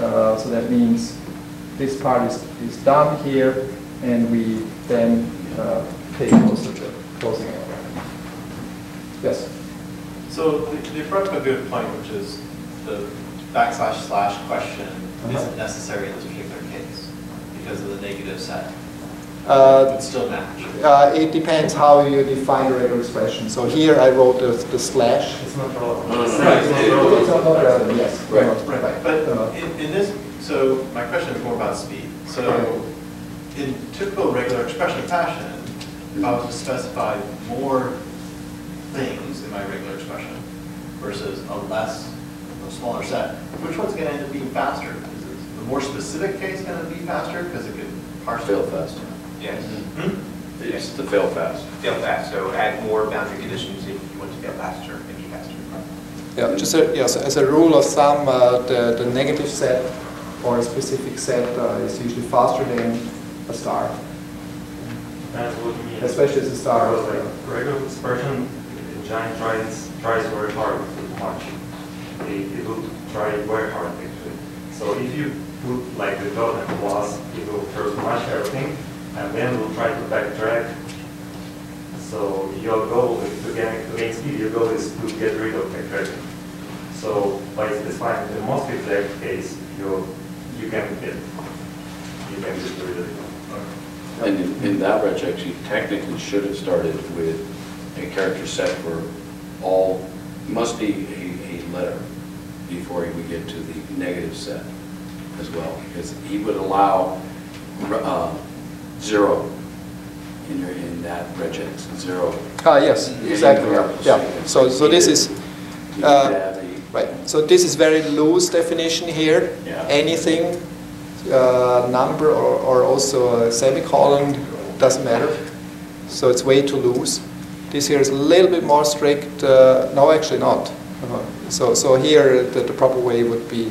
Uh, so that means this part is, is done here, and we then uh, take most of the closing angle bracket. Yes? So the- brought up a good point, which is the backslash slash question Uh-huh. isn't necessary in this particular case because of the negative set. It Uh, would still match. uh, It depends how you define the regular expression. So here I wrote the the slash. It's not relevant. Right, not it's relevant. not not relevant, yes. Right. Right, right. But Uh, in, in this, so my question is more about speed. So in typical regular expression fashion, if I was to specify more things in my regular expression versus a less, a smaller set, which one's gonna end up being faster? Is it the more specific case gonna be faster because it could parse? Fail fast. Yes. Hmm? It's the fail fast. Fail fast, so add more boundary conditions if you want to fail faster and be faster. Yeah, just a, yes, as a rule of thumb, uh, the, the negative set or a specific set uh, is usually faster than a star, That's what you mean. especially as a star. Because like regular expression, the giant tries, tries very hard to much. It, it will try very hard actually. So if you put like the dot and plus, it will first match everything, and then will try to backtrack. So your goal is to gain, to gain speed, your goal is to get rid of backtracking. So by specifying the most exact case, you, you can get, you can get rid of it. And in, in that regex, you technically should have started with a character set for all, must be a letter before we get to the negative set as well, because he would allow, uh, zero in your, in that regex, zero. Ah, yes, exactly, yeah, yeah. So, so this is, You need to uh, right, so this is very loose definition here. Yeah. Anything, uh, number or, or also a semicolon, doesn't matter. So it's way too loose. This here is a little bit more strict, uh, no, actually not. Uh-huh. So, so here, the, the proper way would be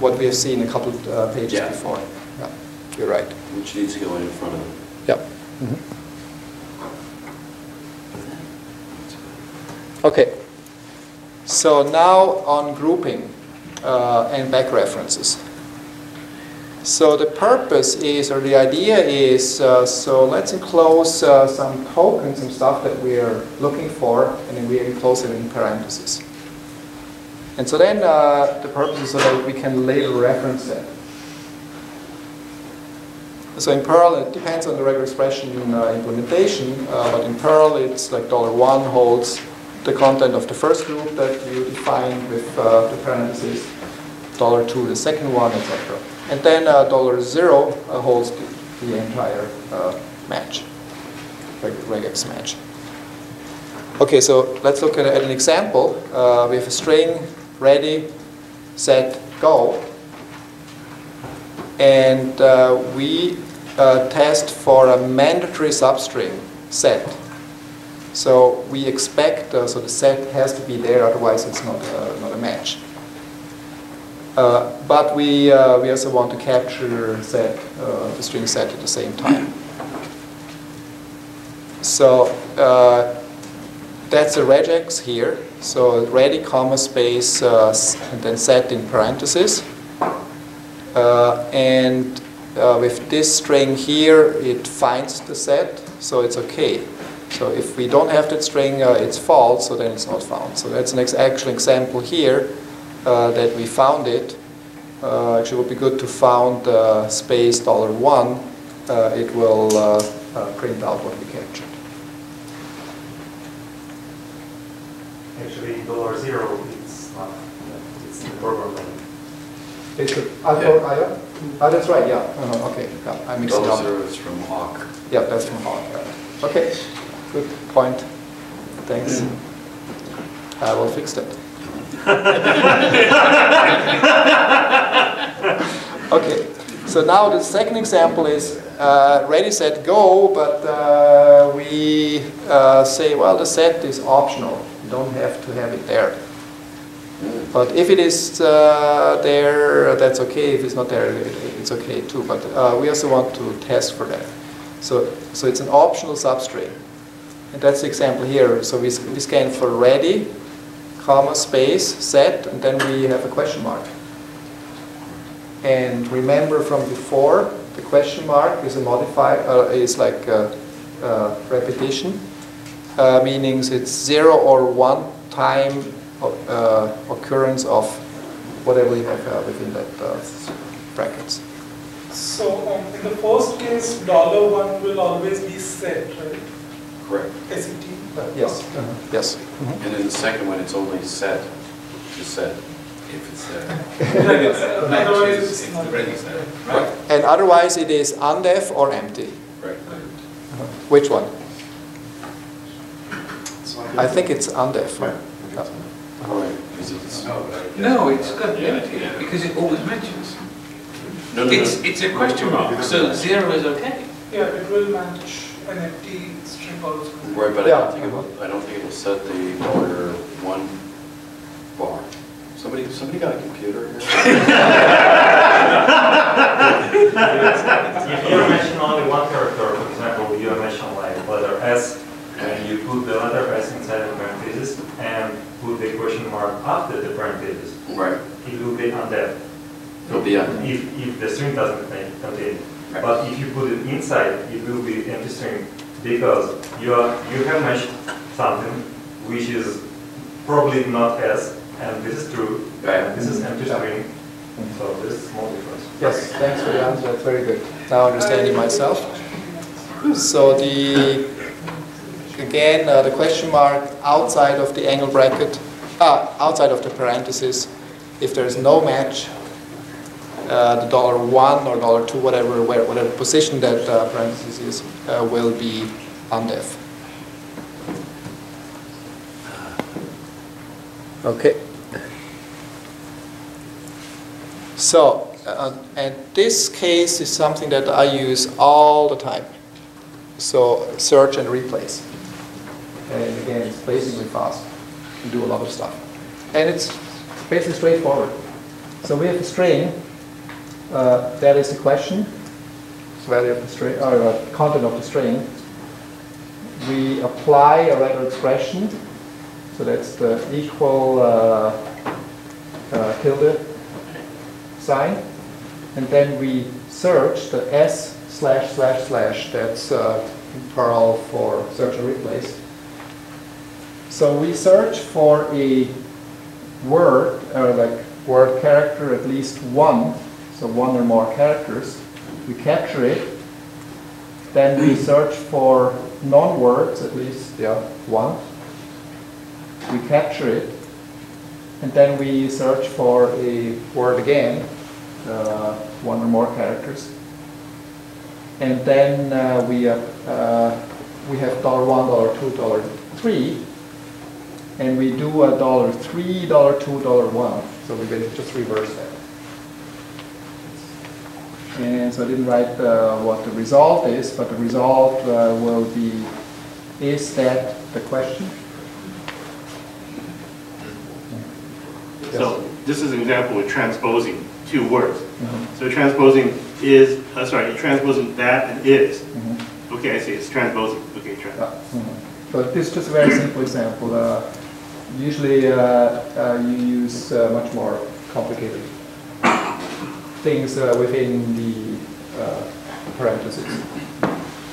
what we have seen a couple uh, pages Yeah. before. Yeah, you're right. Which needs to go in front of it. Yeah. Okay. So now on grouping. uh, and back references. So the purpose is, or the idea is, uh, so let's enclose uh, some tokens, some stuff that we are looking for, and then we enclose it in parentheses. And so then uh, the purpose is so that we can later reference that. So in Perl, it depends on the regular expression uh, implementation, uh, but in Perl, it's like dollar $1 holds the content of the first group that you define with uh, the parentheses, dollar $2 the second one, etc. And then uh, dollar $0 uh, holds the, the entire match, reg regex match. Okay, so let's look at, at an example. Uh, we have a string ready, set, go. And uh, we uh, test for a mandatory substring set. So we expect, uh, so the set has to be there, otherwise it's not, uh, not a match. Uh, but we, uh, we also want to capture set, the string set at the same time. So that's a regex here. So ready, comma, space, uh, and then set in parentheses. Uh, and uh, with this string here, it finds the set, so it's okay. So if we don't have that string, uh, it's false, so then it's not found. So that's an ex actual example here uh, that we found it. Uh, actually, it would be good to found space dollar one. It will print out what we captured. Actually, dollar zero, it's not, it's the program name. It's a, I thought, ah, yeah? Ah, that's right, yeah. Uh, okay, yeah, I mixed it Dollar up. zero is from awk. Yeah, that's from awk. yeah. Okay, good point. Thanks. I will fix that. okay, so now the second example is uh, ready, set, go, but uh, we uh, say, well, the set is optional. Don't have to have it there. But if it is uh, there, that's okay. If it's not there, it's okay too. But uh, we also want to test for that. So, so it's an optional substring. And that's the example here. So we, we scan for ready, comma, space, set, and then we have a question mark. And remember from before, the question mark is a modifier, uh, is like a, a repetition, uh, meaning it's zero or one time uh, occurrence of whatever you have uh, within that uh, brackets. So um, in the first case, dollar one will always be set, right? Correct. SET. Uh, yes, uh-huh. yes. And in the second one, it's only set, just set, if it's there. Otherwise, it's It's not. the ready set. Right. And otherwise it is undef or empty. Right. Which one? I think it's undef. Right. Yeah. All right, because it's, No, but I guess- No, it's got Yeah, yeah. because it always matches. no, no, It's, no. it's a question mark, so zero is okay. Yeah, it will match an empty string also. Right, but I don't think it will, I don't think it will set the dollar one bar. Somebody, somebody got a computer here? If you mention only one character, for example, you mention like letter S, and you put the letter S inside the parentheses, and put the question mark after the parentheses, Right, it will be undef. it'll be on. If, if the string doesn't contain contain. Right. But if you put it inside, it will be empty string, because you are, you have matched something which is probably not S, and this is true, Right. and this is empty string, so this is small difference. Yes, thanks for the answer, that's very good. Now understanding myself. So the, again, uh, the question mark outside of the angle bracket, ah, outside of the parentheses, if there is no match, uh, the dollar one or dollar two, whatever, where, whatever position that uh, parenthesis is, uh, will be undef. Okay. So, uh, and this case is something that I use all the time. So, search and replace. And again, it's blazingly fast. You do a lot of stuff. And it's basically straightforward. So we have a string. Uh, that is the question. So value of the string, or uh, content of the string. We apply a regular expression. So that's the equal uh, uh, tilde sign, and then we search the S slash slash slash, that's uh, Perl for search and replace. So we search for a word, or like word character, at least one, so one or more characters. We capture it. Then we search for non-words, at least, yeah, one. We capture it. And then we search for a word again, uh, one or more characters. And then uh, we have, uh, we have dollar one, dollar two, dollar three, and we do a dollar three, dollar two, dollar one. So we basically just reverse that. And so I didn't write uh, what the result is, but the result uh, will be, is that the question? So this is an example of transposing two words. Mhm. So transposing is, uh, sorry, transposing that and is. Mhm. Okay, I see, it's transposing, okay, trans. Yeah. Mhm. But this is just a very simple example. Uh, Usually uh, uh, you use uh, much more complicated things uh, within the uh, parentheses.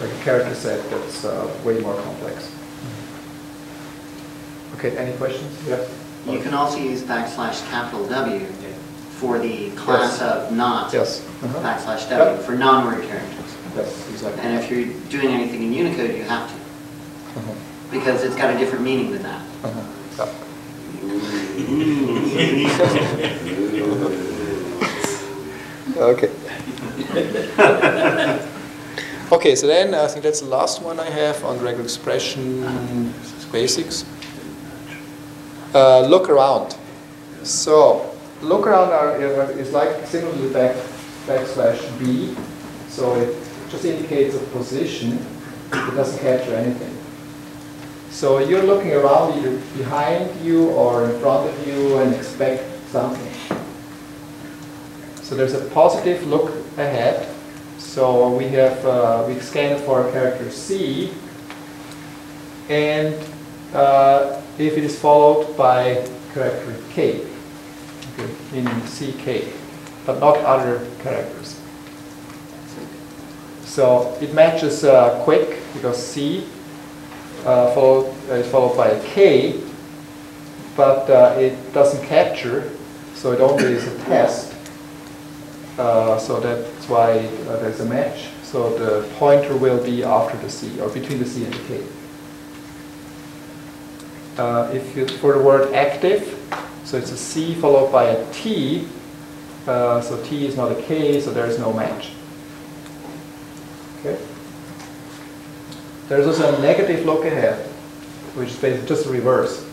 Like a character set that's uh, way more complex. Okay, any questions? Yeah. You can also use backslash capital W for the class Yes. of not Yes. Uh-huh. backslash Yep. W for non-word characters. Yes, exactly. And if you're doing anything in Unicode, you have to, Uh-huh. because it's got a different meaning than that. Uh-huh. Okay. Okay, so then I think that's the last one I have on regular expression basics. Uh, look around. So look around are, is like similarly back backslash b. So it just indicates a position. It doesn't capture anything. So you're looking around either behind you or in front of you and expect something. So there's a positive look ahead. So we have uh, we scanned for character C, and uh, if it is followed by character K, okay, in CK, but not other characters. So it matches uh, quick because C uh, followed, uh, is followed by a K, but uh, it doesn't capture, so it only is a test. Uh, so that's why uh, there's a match. So the pointer will be after the C, or between the C and the K. Uh, if you, for the word active, so it's a C followed by a T, so T is not a K, so there is no match. Okay. There's also a negative look ahead, which is basically just the reverse.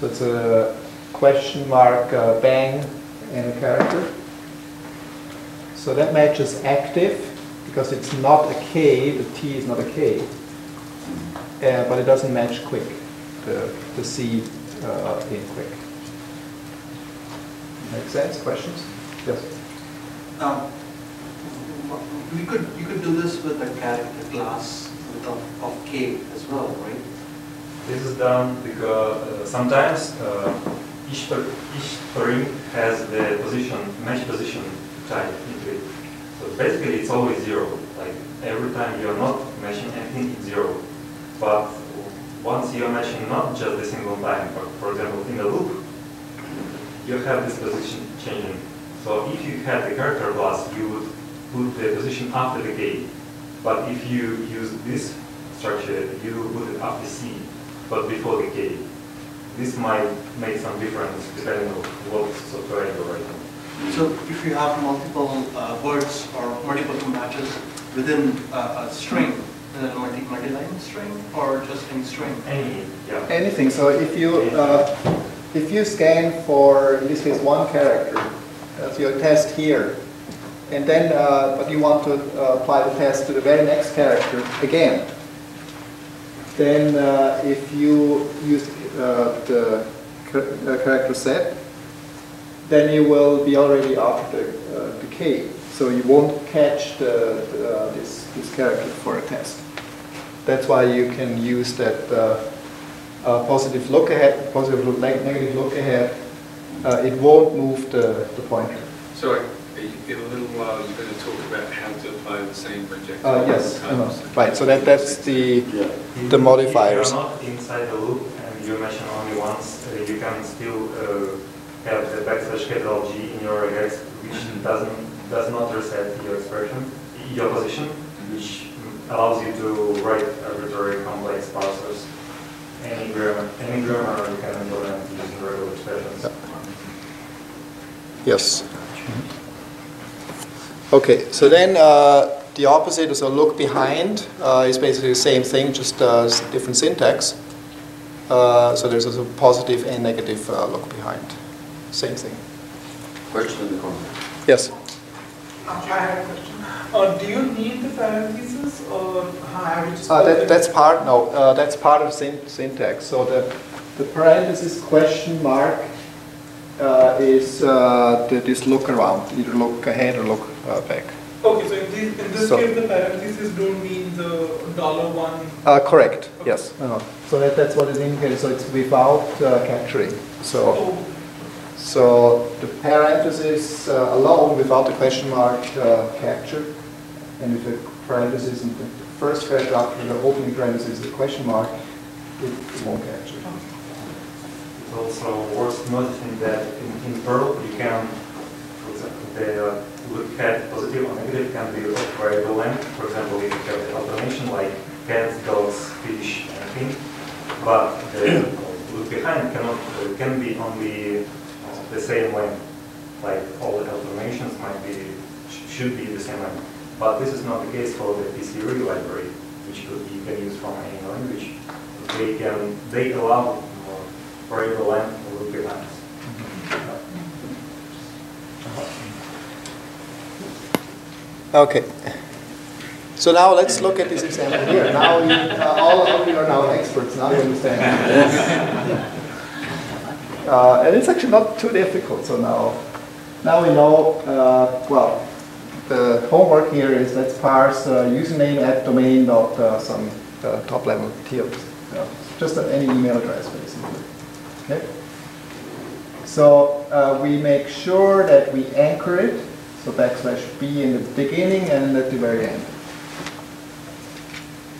So it's a question mark uh, bang and a character. So that matches active because it's not a K, the T is not a K, uh, but it doesn't match quick, the, the C uh, in quick. Make sense? Questions? Yes. Um, We could, you could do this with a character class of of K as well, right? This is done because uh, sometimes uh, each, per, each string has the position, match position type into it. So basically it's always zero. Like every time you're not matching anything, it's zero. But once you're matching not just a single time, but for example in a loop, you have this position changing. So if you had the character class, you would put the position after the K. But if you use this structure, you put it after C, but before the K. This might make some difference depending on what software you're writing. So if you have multiple uh, words or multiple matches within a a string, is it a multi, multi-line string or just in string? Any, yeah. Anything. So if you uh, if you scan for in this case one character, uh, so you test here, and then uh, but you want to uh, apply the test to the very next character again, then uh, if you use uh, the uh, character set, then you will be already after the, uh, the So you won't catch the, the, this, this character for a test. That's why you can use that positive look ahead, positive look, negative look ahead it won't move the, the pointer. So uh, in a little while, you're going to talk about how to apply the same projectile. Uh, yes, times. uh-huh. right, so that, that's the, the modifiers. If you're not inside the loop and you mention only once, uh, you can still uh, have the backslash capital G in your regex, which doesn't, does not reset your expression, your position, which allows you to write arbitrary complex parsers. Any grammar, any grammar you can implement using regular expressions. Yes. Okay, so then uh, the opposite, is a look behind, uh, is basically the same thing, just uh, s- different syntax. Uh, so there's a positive and negative uh, look behind. Same thing. Question in the corner. Yes. I have a question. Uh, do you need the parentheses or have you just? Uh, that, that's part, no, uh, that's part of syn- syntax. So the, the parenthesis question mark uh, is uh, the, this look around, either look ahead or look uh, back. Okay, so in this, in this So- case, the parentheses don't mean the dollar one. Uh, correct, yes. Uh-huh. So that, that's what is it indicates, so it's without uh, capturing. So, Oh, so the parentheses uh, alone without the question mark uh, captured, and with the parentheses in the first character after the opening parentheses, the question mark, it, it won't capture. It's also worth noticing that in, in Perl, you can, for example, the uh, look at positive or negative can be of variable length. For example, if you have the automation like cats, dogs, fish, anything, but the look behind cannot, uh, can be only uh, the same length. Like all the automations might be, sh- should be the same length. But this is not the case for the PCRE library, which you can use from any language. They can, they allow variable length or look behind. Okay. So now let's look at this example here. Now you, uh, all of you are now experts. Now you understand. Uh, and it's actually not too difficult. So now, now we know. Uh, well, the homework here is let's parse uh, username at domain dot uh, some uh, top level. Uh, just any email address, basically. Okay. So uh, we make sure that we anchor it. So backslash b in the beginning and at the very end.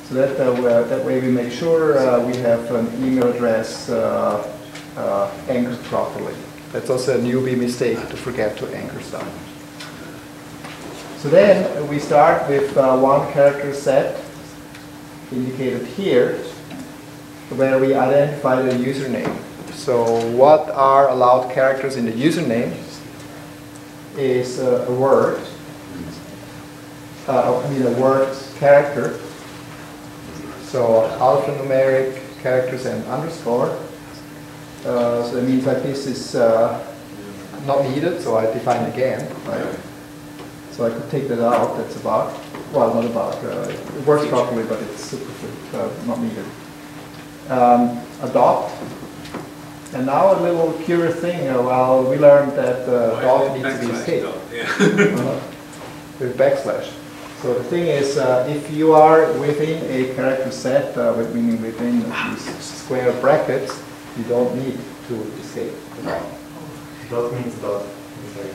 So that, uh, that way we make sure uh, we have an email address uh, uh, anchored properly. That's also a newbie mistake to forget to anchor stuff. So then uh, we start with uh, one character set indicated here where we identify the username. So what are allowed characters in the username is a word, uh, I mean a word character. So alphanumeric characters and underscore. Uh, so that means like this is uh, not needed, so I define again, right? So I could take that out, that's about, well, not about, uh, it works properly, but it's super, uh, not needed. Um, adopt. And now a little curious thing, uh, well, we learned that uh, dot needs to be Backslash escaped yeah. uh, with backslash. So the thing is, uh, if you are within a character set, uh, with- meaning within these square brackets, you don't need to escape. Dot means dot.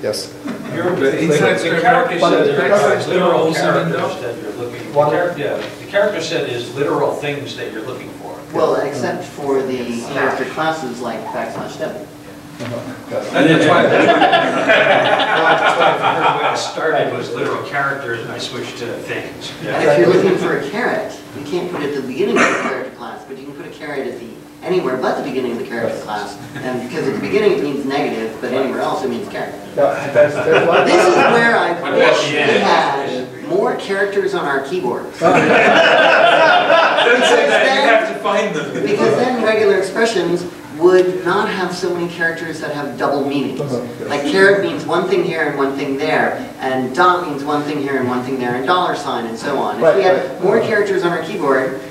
Yes. You're, but inside the character set, it- there because are it's literal literal characters characters that you're looking for. Yeah, the character set is literal things that you're looking for. Well, except for the character classes like backslash W. Uh-huh. And that's why, that's why, that's why if the way I started was literal characters, and I switched to things. And if you're looking for a caret, you can't put it at the beginning of the character class, but you can put a caret at the, anywhere but the beginning of the character class. And because at the beginning it means negative, but anywhere else it means caret. Yeah, that's, that's one. This is where I wish we the end? had more characters on our keyboard. Don't say that, you have to find them. Because then regular expressions would not have so many characters that have double meanings. Uh-huh. Like caret means one thing here and one thing there, and dot means one thing here and one thing there, and dollar sign and so on. If we Right, had right. more uh-huh. characters on our keyboard,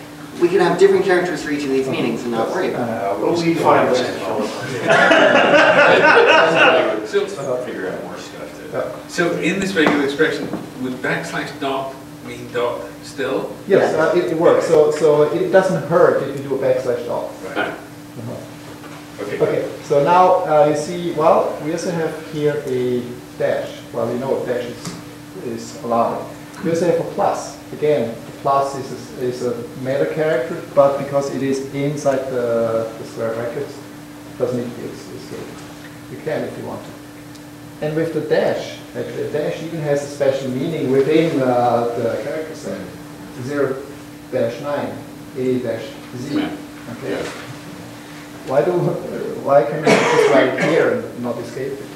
we could have different characters for each of these uh-huh. meanings and not worry about it. Uh, but we find So, Figure out more stuff to. Yeah. so in this regular expression, would backslash dot mean dot still? Yes, uh, it, it works. So, so it doesn't hurt if you do a backslash dot. Right. Uh-huh. Okay. Okay, So now uh, you see, well, we also have here a dash. Well, you know a dash is, is allowed. We also have a plus. Again, the plus is a, is a meta character, but because it is inside the, the square brackets, it doesn't need to be escaped. You can if you want to. And with the dash, the dash even has a special meaning within uh, the character set. 0 dash 9, A dash Z. Okay. Why do, why can we just write it here and not escape it?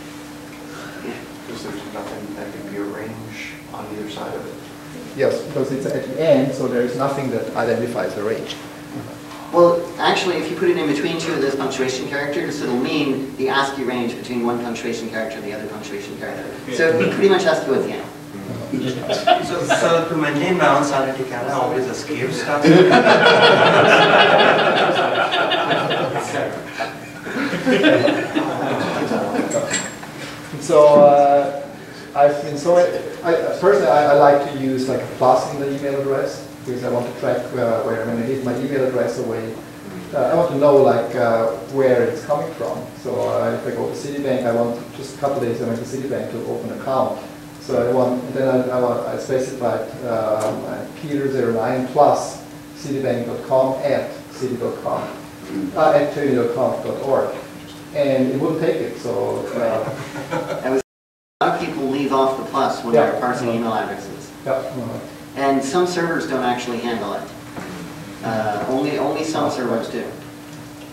Because there's nothing that can be a range on either side of it. Yes, because it's at the end, so there is nothing that identifies a range. Well, actually, if you put it in between two of those punctuation characters, it'll mean the ASCII range between one punctuation character and the other punctuation character. So it pretty much has to go at the end. So, so to maintain my own sanity, can I always escape stuff? So uh, I've been so, I, personally, I, I like to use like a plus in the email address because I want to track uh, where I'm going to give my email address away. Uh, I want to know like uh, where it's coming from. So uh, if I go to Citibank, I want just a couple days I went to Citibank to open an account. So I want then I, I, want, I specified um, uh, Peter09 plus citibank.com at city.com uh, at thoeny.com.org and it wouldn't take it. So uh, a lot of people leave off the plus when Yeah. they're parsing email addresses. yeah. And some servers don't actually handle it. Uh, Only, only some servers do.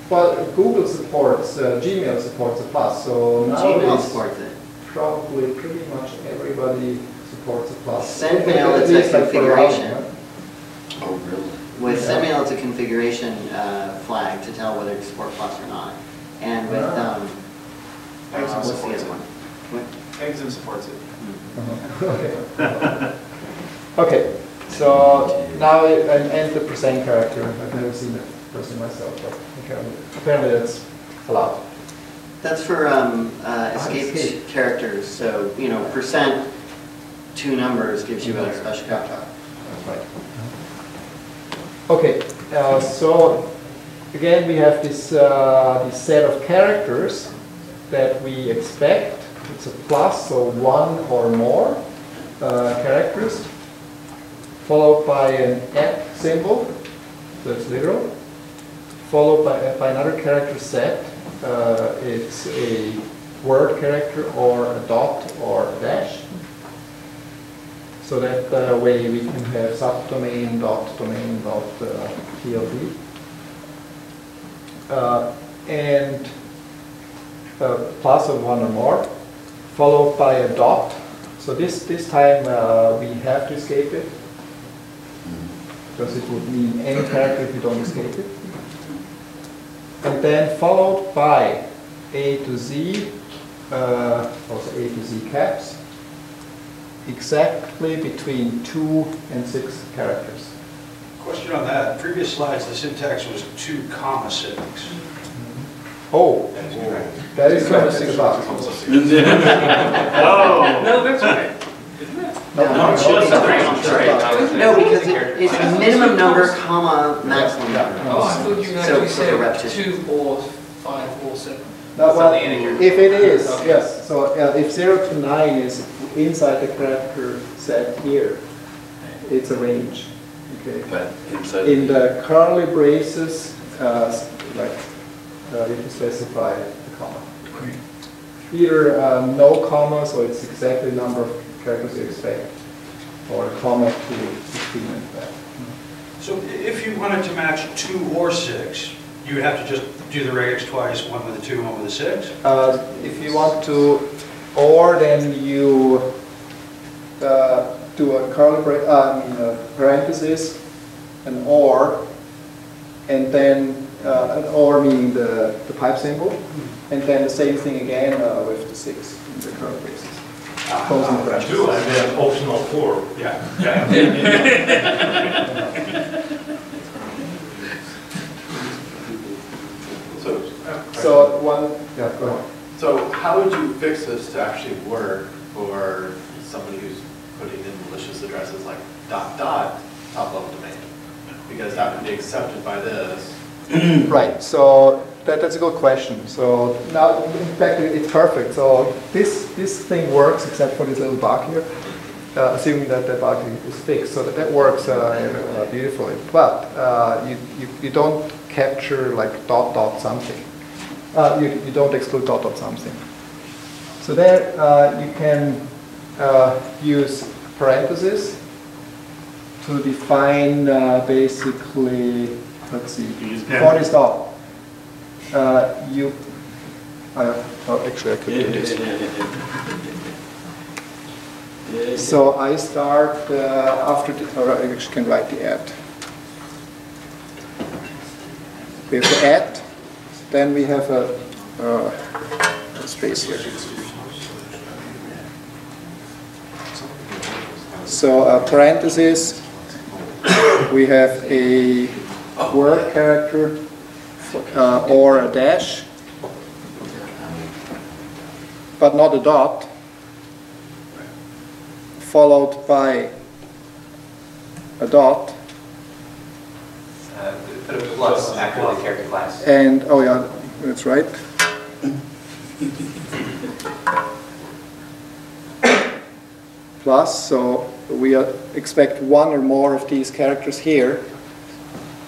Well, Google supports, uh, Gmail supports a plus, so Gmail nowadays supports it. probably pretty much everybody supports a plus. Sendmail, At it's a least like for configuration. right? Oh, really? With Yeah. Sendmail, it's a configuration uh, flag to tell whether to support plus or not. And with, Ah. um, Exim what's the supports other it. one? What? Exim supports it. Uh-huh. Okay. Okay, so now, and the percent character, I've never seen it personally myself, but apparently, apparently that's allowed. That's for um, uh, escape. escaped characters, so, you know, percent, two numbers gives you a special character. That's right. Okay, uh, so again, we have this, uh, this set of characters that we expect. It's a plus, so one or more uh, characters, followed by an at symbol, that's literal, followed by, by another character set. Uh, it's a word character or a dot or a dash. So that uh, way we can have subdomain dot domain dot uh, TLD. Uh, and uh, plus of one or more, followed by a dot. So this, this time uh, we have to escape it, because it would mean any character if you don't escape it. And then followed by A to Z, uh, also A to Z caps, exactly between two and six characters. Question on that, previous slides, the syntax was two comma six. Oh, that is what I think about. Oh, No, that's right. Isn't it? No, No, no, it should be no, different. no, No, because it- it's a minimum number, comma, maximum number. Oh, I thought you So- actually so the rep should- two or five or seven. No, That's well, not the integer. if it is, Okay. yes, so uh, if zero to nine is inside the character set here, it's a range, okay? But inside. In the curly braces, uh, s- like, uh, you can specify the comma. Either uh, no comma, so it's exactly number of expect, or a to back. So if you wanted to match two or six, you would have to just do the regex twice, one with a two, one with a six? Uh, If you want to, or then you uh, do a curly bra, uh, I mean, a parenthesis, an or, and then, uh, an or meaning the, the pipe symbol, and then the same thing again uh, with the six in the curly. Closing parenthesis. Two, and then optional four. Yeah. So, uh, So one, yeah, go ahead. so how would you fix this to actually work for somebody who's putting in malicious addresses like dot dot top level domain? Because that would be accepted by this. Right, so that, that's a good question. So now, in fact, it's perfect. So this, this thing works except for this little bug here, uh, assuming that the bug is fixed. So that, that works uh, uh, beautifully. But uh, you, you, you don't capture like dot dot something. Uh, you, you don't exclude dot dot something. So there uh, you can uh, use parentheses to define uh, basically, let's see, before this dot, uh, you, uh, oh, actually I could do this. So I start uh, after, the, or I actually can write the at. We have the at, then we have a, a space here. So uh, parentheses, we have a word character uh, or a dash, but not a dot, followed by a dot, Uh, Put a plus after the character class. and, oh yeah, that's right. Plus, so we expect one or more of these characters here,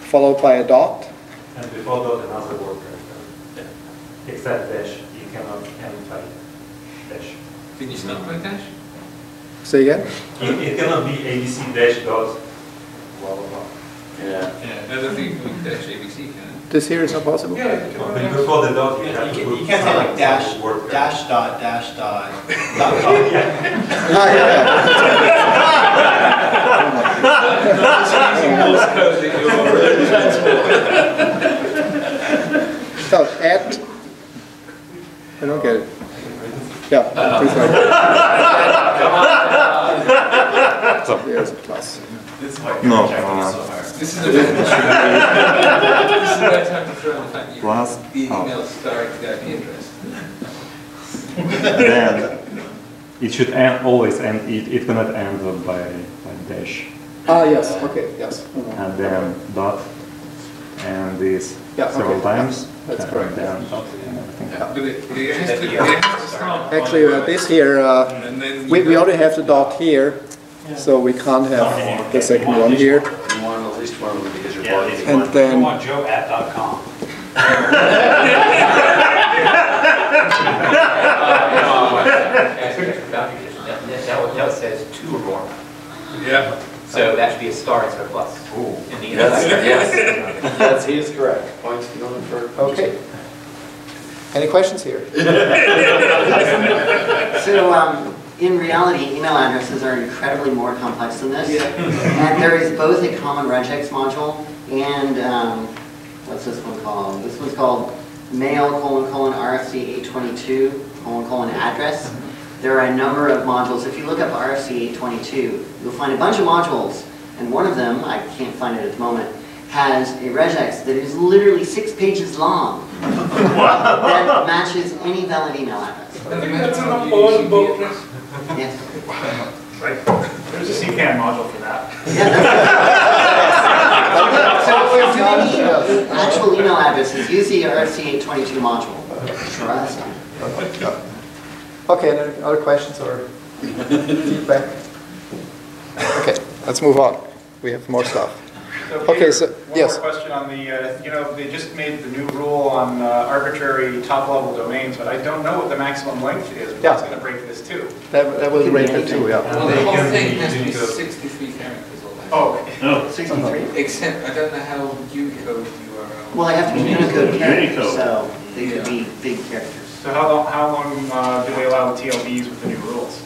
followed by a dot. And before dot, another word character. Except dash, you cannot end by dash. Can you start by dash? Say again? It, it cannot be ABC dash dot, blah, blah, blah. Yeah. I don't think dash ABC, can it? This here is not possible? Yeah, you But can- before the dot, you You have to can't, put. you can't say like some dash, word dash dot, dash dot, dot dot. Ah, yeah, yeah. So at, I don't get it. Yeah, please write. There's a plus. This is why No, check so hard. This is the best. This is the right time to throw in the fact you Plus, the oh. email starting the IP address. then it should end, always end, it, it cannot end by, by dash. Ah, yes, okay, yes. And then dot, and this Yeah, several okay. times. That's and correct. Then dot and everything. But it, it has to, it has to start. Actually, uh, this here, uh, we, we already have the dot here, so we can't have the second one here. You want at least one of them because you're Yeah, blocking. And You then, want joe at dot com. That that says two or more. Yeah. So that should be a star instead of plus. In the Yes, inside. yes. He is correct. Points to going for. okay. Any questions here? So, um, in reality, email addresses are incredibly more complex than this. And there is both a common regex module and, um, what's this one called? This one's called mail colon colon RFC 822 colon colon address. There are a number of modules. If you look up RFC 822, you'll find a bunch of modules. And one of them, I can't find it at the moment, has a regex that is literally six pages long that matches any valid email address. I think that's in the Perl book. Yes. Right. There's a CPAN module for that. So if you're doing actual email addresses, use the RFC 822 module. Trust me. Okay, any other questions or feedback? Okay, let's move on. We have more stuff. So Okay, so- one yes. more question on the, uh, you know, they just made the new rule on uh, arbitrary top-level domains, but I don't know what the maximum length is. Yeah. It's going to break this too. That, that will break it too, yeah. Well, the whole thing has to be sixty-three characters or less. Oh, okay. No, 63? Except, I don't know how Unicode you are. um, Well, I have to be Unicode characters, Unicode. so they could be big characters. So how long, how long uh, do they allow the TLDs with the new rules?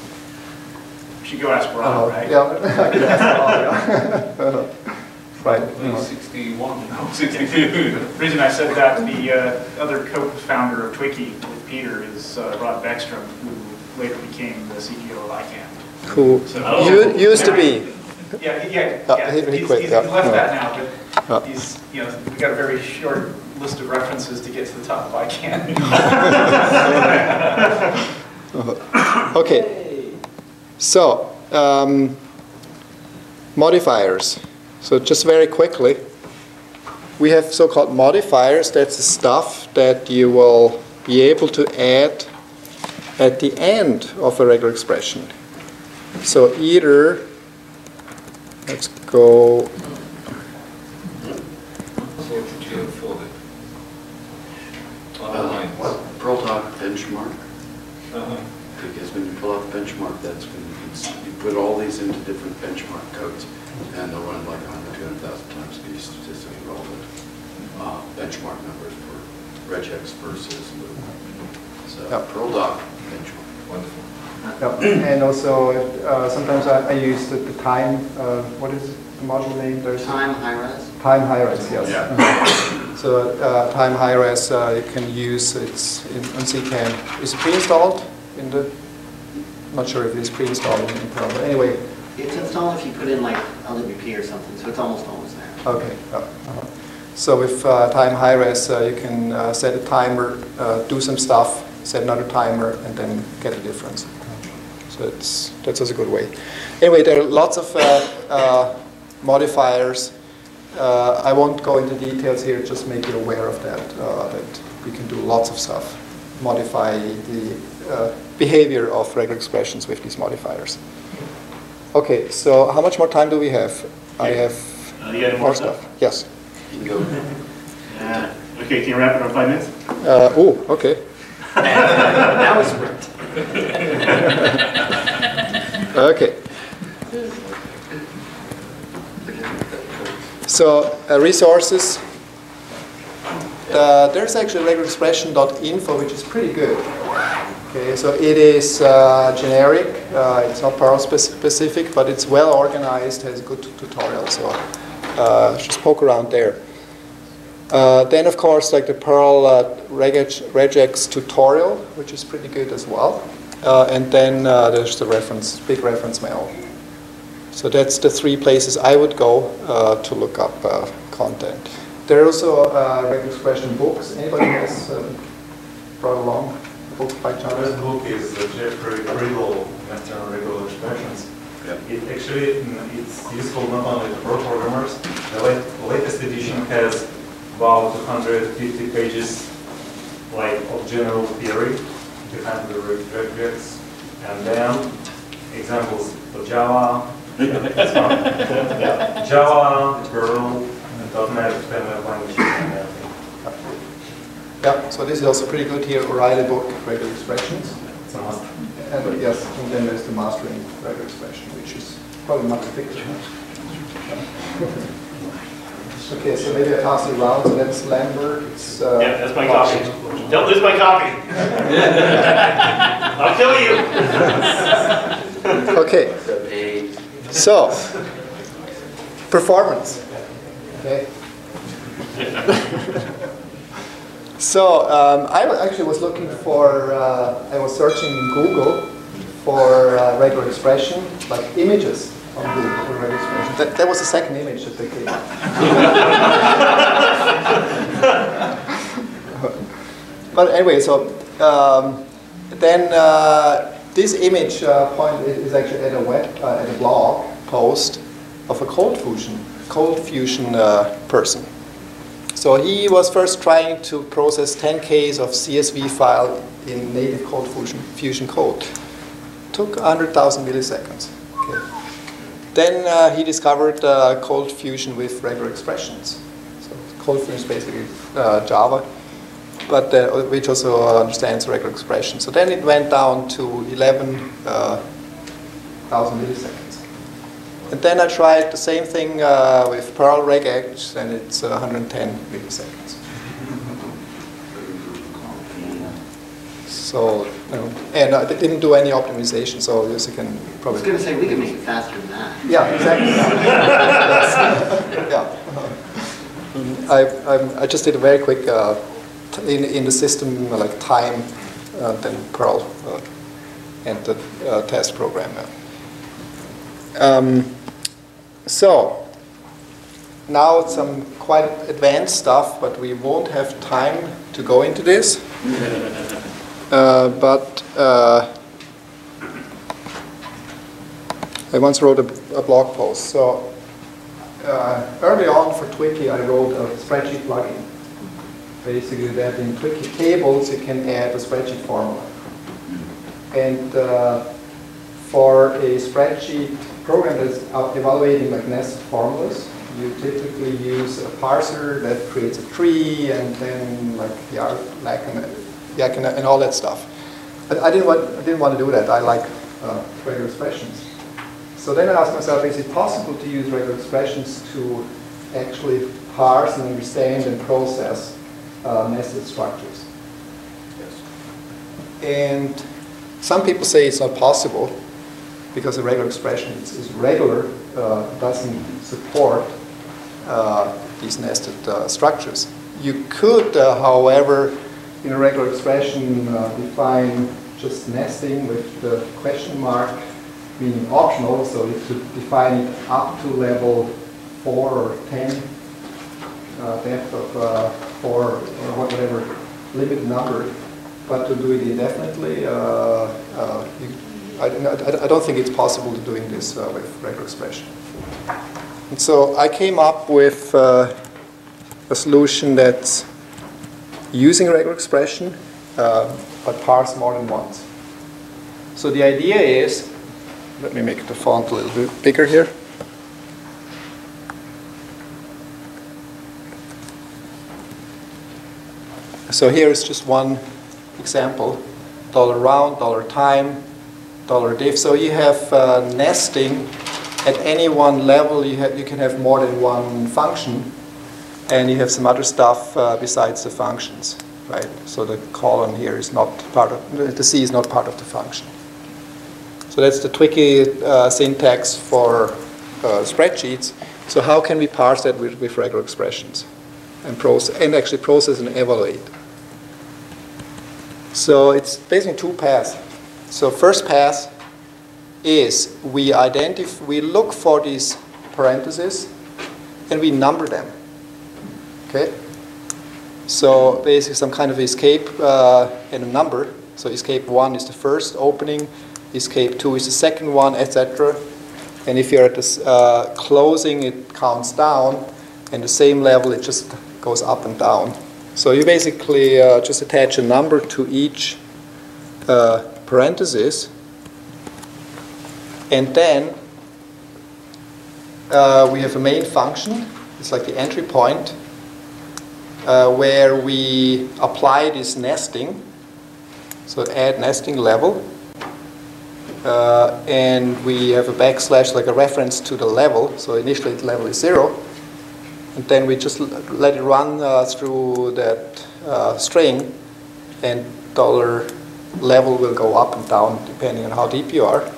Should go ask Uh, Rod, right? Yeah, I could ask all, yeah. Right. Only Sixty-one now. 62. The reason I said that, the uh, other co-founder of TWiki with Peter is uh, Rod Beckstrom, who later became the CEO of ICANN. Who So- u- used to be. Yeah, he- yeah, Yeah, yeah. he- he He's- quit, he's- yeah. Left Yeah. that now, Yeah. but he's, you know, we got a very short list of references to get to the top of ICANN. Okay. So, um, modifiers. So just very quickly, we have so-called modifiers. That's the stuff that you will be able to add at the end of a regular expression. So either, let's go, So what did you for it? On the Uh, lines. Pearl Doc benchmark, because when you pull out the benchmark, that's when you can, you put all these into different benchmark codes, and they'll run like 100, 200,000 times these statistically relevant uh, benchmark numbers for regex versus loop. So Yep. perldoc benchmark. Wonderful. yeah. and also uh, sometimes I, I use the, the time, uh, what is the module name? There's Time high-res? Time high-res, yes. Yeah. So uh, time high-res uh, you can use, it's in, on CPAN. Is it pre-installed in the, not sure if it is pre-installed in Perl, but anyway, It's installed if you put in like LWP or something, so it's almost always there. okay. uh-huh. So with uh, time high-res, uh, you can uh, set a timer, uh, do some stuff, set another timer, and then get the difference. So it's, that's also a good way. Anyway, there are lots of uh, uh, modifiers. Uh, I won't go into details here, just make you aware of that, uh, that we can do lots of stuff, modify the uh, behavior of regular expressions with these modifiers. Okay, so how much more time do we have? I have Uh, you more more stuff. Yes. You can go. Uh, Okay, can you wrap it up in five minutes? Uh, oh, okay. That was sprint. Okay. So uh, resources. Uh, there's actually regularexpression.info, which is pretty good. Okay, so it is uh, generic. Uh, it's not Perl specific, but it's well organized. Has good tutorials. So uh, just poke around there. Uh, then, of course, like the Perl uh, regex, regex tutorial, which is pretty good as well. Uh, and then uh, there's the reference, big reference mail. So that's the three places I would go uh, to look up uh, content. There are also uh, regular expression books. Anybody has uh, brought along a book by The chance? first book is uh, Jeffrey Friedl, Western Regular Expressions. Yeah. It actually, mm, it's useful not only for programmers, the late- latest edition has about 250 pages like of general theory behind the regex, and then examples for Java, Java, Perl, and .NET, experiment languages, and everything. Yeah, so this is also pretty good here, O'Reilly book, regular expressions. It's a must. And yes, and then there's the mastering regular expression, which is probably much thicker. Okay, so maybe I pass it around, so that's Lambert, it's... uh, Yeah, that's my copy. Don't lose my copy. I'll kill you. Okay, so, performance. Okay. So, um, I actually was looking for, uh, I was searching in Google for uh, regular expression, like images on Google expression. That, that was the second image that they up. but anyway, so um, then uh, this image uh, point is is actually at a web, uh, at a blog post of a ColdFusion, ColdFusion uh, person. So he was first trying to process 10 Ks of CSV file in native ColdFusion, fusion code. Took 100,000 milliseconds. Okay. Then uh, he discovered uh, ColdFusion with regular expressions. So ColdFusion is basically uh, Java, but uh, which also uh, understands regular expressions. So then it went down to 11,000 milliseconds. And then I tried the same thing uh, with Perl regex, and it's uh, 110 milliseconds. So, know, and I didn't do any optimization, so as you can probably. I was gonna say, we can make it faster than that. Yeah, exactly. yeah. I, I'm, I just did a very quick uh, in, in the system uh, like time, uh, then Perl, uh, and the uh, test program. uh. Um, so now it's some quite advanced stuff, but we won't have time to go into this. Uh, but uh, I once wrote a, a blog post. So uh, early on for TWiki, I wrote a spreadsheet plugin. basically that in TWiki tables you can add a spreadsheet formula. And uh, for a spreadsheet program that's evaluating like nested formulas, you typically use a parser that creates a tree and then like yeah, like and, yeah, and, and all that stuff. But I didn't want I didn't want to do that. I like uh, regular expressions. So then I asked myself, is it possible to use regular expressions to actually parse and understand and process uh, nested structures? And some people say it's not possible because a regular expression is, is regular, uh, doesn't support uh, these nested uh, structures. You could, uh, however, in a regular expression define just nesting with the question mark meaning optional, so you could define it up to level 4 or 10 uh, depth of uh, 4 or whatever limit number. But to do it indefinitely, uh, you, I, I, don't think it's possible to doing this uh, with regular expression. And so I came up with uh, a solution that's using regular expression, uh, but parse more than once. So the idea is, let me make the font a little bit bigger here. So here is just one example, dollar round, dollar time, dollar. So you have uh, nesting at any one level. You, have, you can have more than one function, and you have some other stuff uh, besides the functions, right? So the colon here is not part of the C is not part of the function. So that's the tricky uh, syntax for uh, spreadsheets. So how can we parse that with, with regular expressions and process and actually process and evaluate? So it's basically two paths. So first pass is we identify, we look for these parentheses and we number them. Okay? So basically some kind of escape uh, and a number. So escape one is the first opening, escape two is the second one, etc. And if you're at the uh, closing, it counts down, and the same level, it just goes up and down. So you basically uh, just attach a number to each uh, parenthesis, and then uh, we have a main function. It's like the entry point uh, where we apply this nesting. So add nesting level. Uh, and we have a backslash like a reference to the level. So initially the level is zero. And then we just let it run uh, through that uh, string, and dollar level will go up and down depending on how deep you are.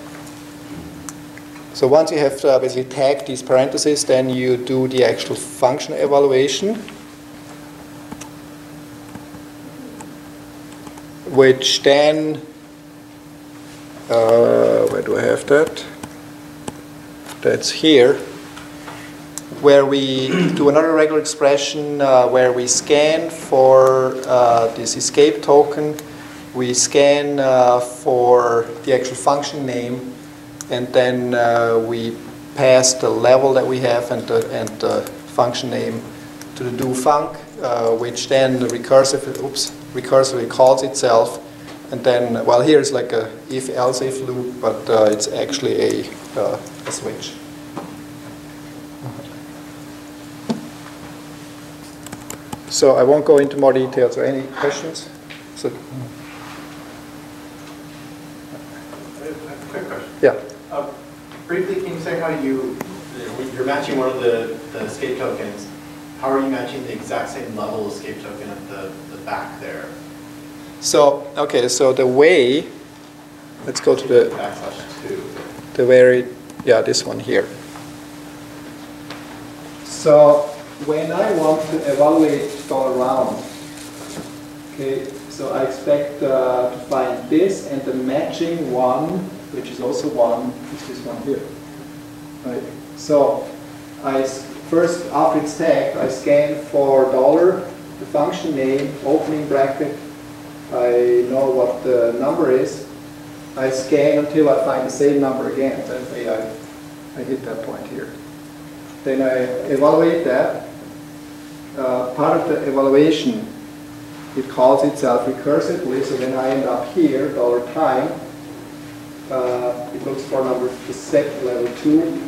So once you have uh, basically tagged these parentheses, then you do the actual function evaluation, which then, uh, where do I have that? That's here where we do another regular expression uh, where we scan for uh, this escape token, we scan uh, for the actual function name, and then uh, we pass the level that we have and the, and the function name to the do func, uh, which then recursive, oops, recursively calls itself. And then, well, here it's like a if-else if loop, but uh, it's actually a, a switch. So I won't go into more details. Are any questions? So, Quick question. Yeah. Uh, briefly, can you say how you, you're matching one of the, the escape tokens, how are you matching the exact same level escape token at the, the back there? So, okay, so the way, let's go to the, backslash two. The very, yeah, this one here. So when I want to evaluate dollar round, okay, so I expect uh, to find this and the matching one, which is also one, is this one here. Right. So I first, after it's tagged, I scan for dollar, the function name, opening bracket. I know what the number is. I scan until I find the same number again. Then I, I hit that point here. Then I evaluate that. Uh, part of the evaluation it calls itself recursively, so then I end up here, dollar time, uh, it looks for number the set level 2,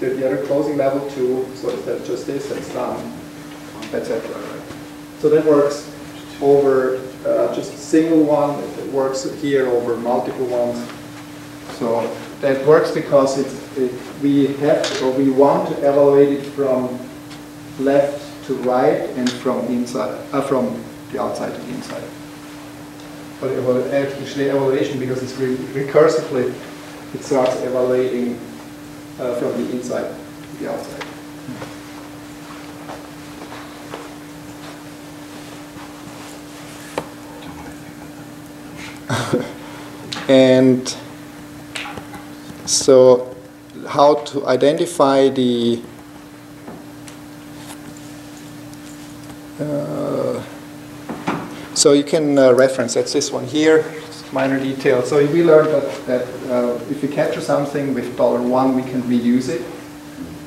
to the other closing level 2, so that's just this, that's done, etc. So that works over uh, just a single one, it works here over multiple ones. So that works because it's, it, we have, or we want to evaluate it from left to right and from inside, uh, from the outside to the inside. But actually evaluation because it's re recursively, it starts evaluating uh, from the inside to the outside. and so how to identify the uh, so you can uh, reference that's this one here minor detail so we learned that, that uh, if you capture something with dollar one we can reuse it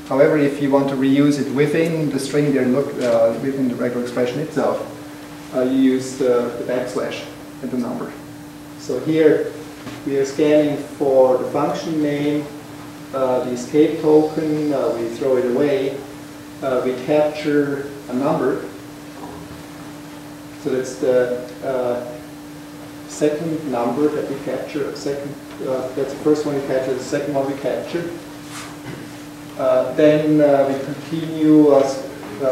however if you want to reuse it within the string there look uh, within the regular expression itself uh, you use the, the backslash and the number so here we are scanning for the function name, uh, the escape token, uh, we throw it away, we capture a number. So that's the uh, second number that we capture, second, uh, that's the first one we capture, the second one we capture. Uh, then we continue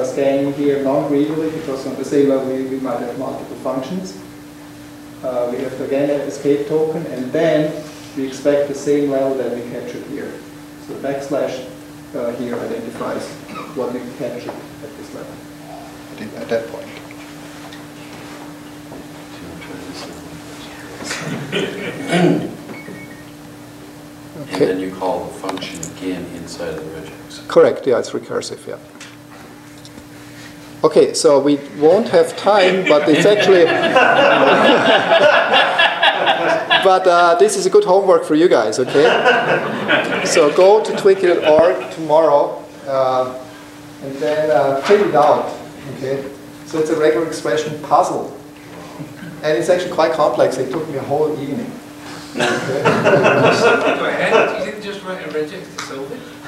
scanning here non-greedily because on the same level we, we might have multiple functions. Uh, we have again an escape token, and then we expect the same level that we captured here. So backslash uh, here identifies what we captured at this level, at that point. And then you call the function again inside of the regex. Correct, yeah, it's recursive, yeah. Okay, so we won't have time, but it's actually. but uh, this is a good homework for you guys, okay? So go to twiki.org tomorrow uh, and then uh, print it out, okay? So it's a regular expression puzzle. And it's actually quite complex. It took me a whole evening. Okay? you didn't just write a regex to solve it?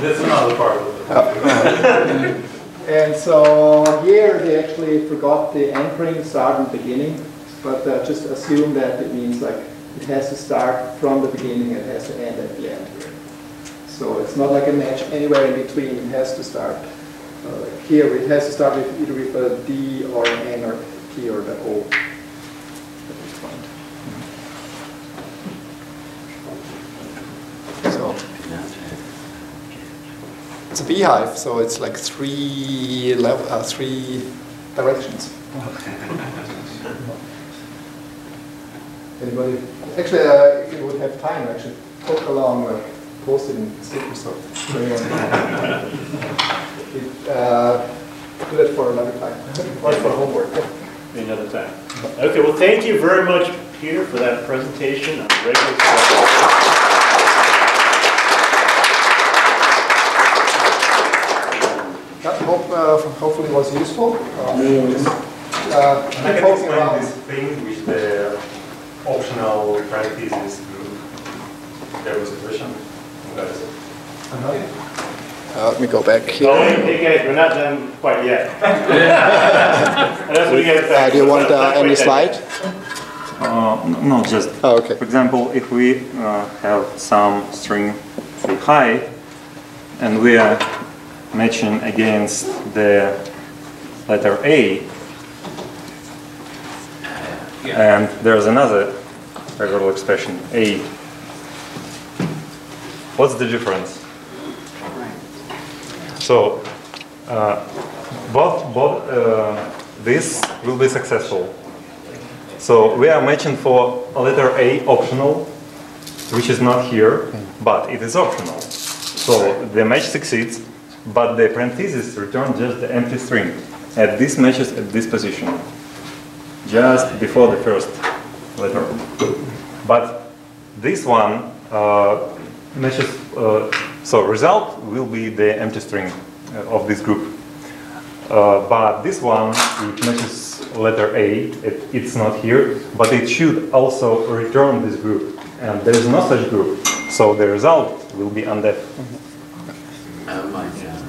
That's another part of it. and so here they actually forgot the anchoring start and beginning, but uh, just assume that it means like it has to start from the beginning and it has to end at the end. So it's not like a match anywhere in between. It has to start uh, here. It has to start with either with a D or an N or T or the O. So it's a beehive, so it's like three level, uh, three directions. Anybody? Actually, uh, if you would have time, actually talk along, like post it in stickers so it, uh, do that for another time, or for homework. Another time. Okay, well, thank you very much, Peter, for that presentation on regular expression. I hope, uh, hopefully was useful. Uh, just, uh, I can explain around. this thing with the optional parentheses group. There was a question. That is it. Uh, let me go back here. Oh, hey guys, we're not done quite yet. Unless we get Uh, do you want uh, any slide? Uh, no, just Oh, okay. for example, if we uh, have some string say hi, and we are matching against the letter A, and there's another regular expression A. What's the difference? So, uh, both both uh, this will be successful. So we are matching for a letter A optional, which is not here, but it is optional. So the match succeeds, but the parentheses return just the empty string. And this matches at this position, just before the first letter. But this one uh, matches, uh, so result will be the empty string uh, of this group. Uh, but this one, it matches letter A, it, it's not here, but it should also return this group. And there is no such group, so the result will be undef.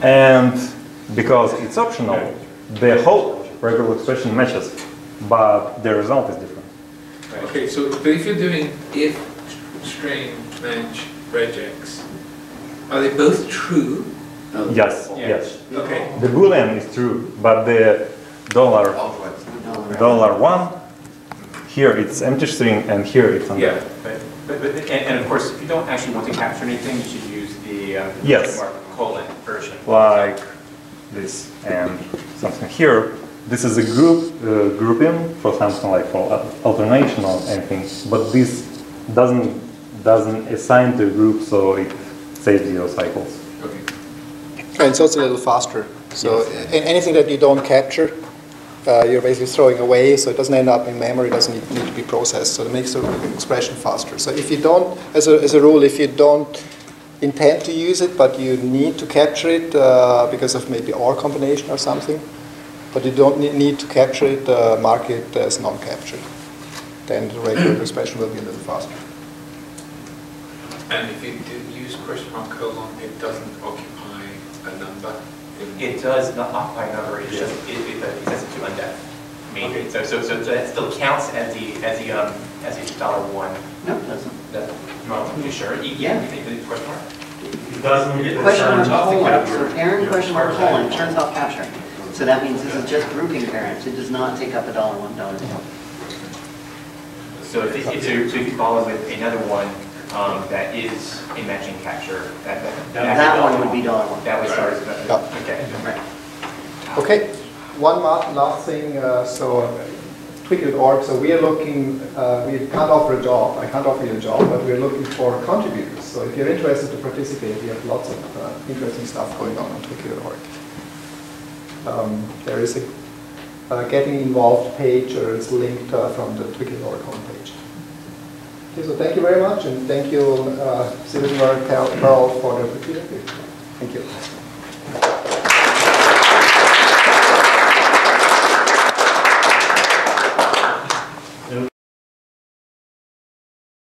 And because it's optional, the whole regular expression matches, but the result is different. Okay, so but if you're doing if string match regex, are they both true? No. Yes, yes. Okay. The boolean is true, but the dollar dollar one, here it's empty string and here it's undef. Yeah, but, but, but- and, and of course, if you don't actually want to capture anything, you should use the, uh, Yes. mark colon version. like this and something here. This is a group uh, grouping for something like for alternation or anything, but this doesn't doesn't assign to a group, so it saves zero cycles. Okay. And it's a little faster. So a- anything that you don't capture, uh, you're basically throwing away, so it doesn't end up in memory, it doesn't need, need to be processed. So it makes the expression faster. So if you don't, as a, as a rule, if you don't intend to use it, but you need to capture it uh, because of maybe OR combination or something, but you don't need, need to capture it, uh, mark it as non-captured. Then the regular expression will be a little faster. And if you do use question mark colon, it doesn't occupy a number? It does not occupy a number, it's just, it, it, it sets it to undef. I mean, so, so, so that still counts as the, as the, um, as the dollar one. No, it doesn't. That, well, you sure? You- Yeah. You think the question mark? It doesn't. Question mark colon, so paren question mark colon turns off capturing. So that means this is just grouping parens, it does not take up a dollar one, dollar two. So if, if you, so if you follow with another one, um, that is a matching capture, that, that. That one would be dollar one. That would start as, Yeah. okay. Right. Okay, one last thing, uh, so uh, TWiki.org, so we are looking, uh, we can't offer a job, I can't offer you a job, but we're looking for contributors. So if you're interested to participate, we have lots of uh, interesting stuff going on on TWiki.org. Um, There is a uh, getting involved page, or it's linked uh, from the TWiki.org homepage. Okay, so thank you very much, and thank you, uh, SV Perl, for the opportunity. Thank you.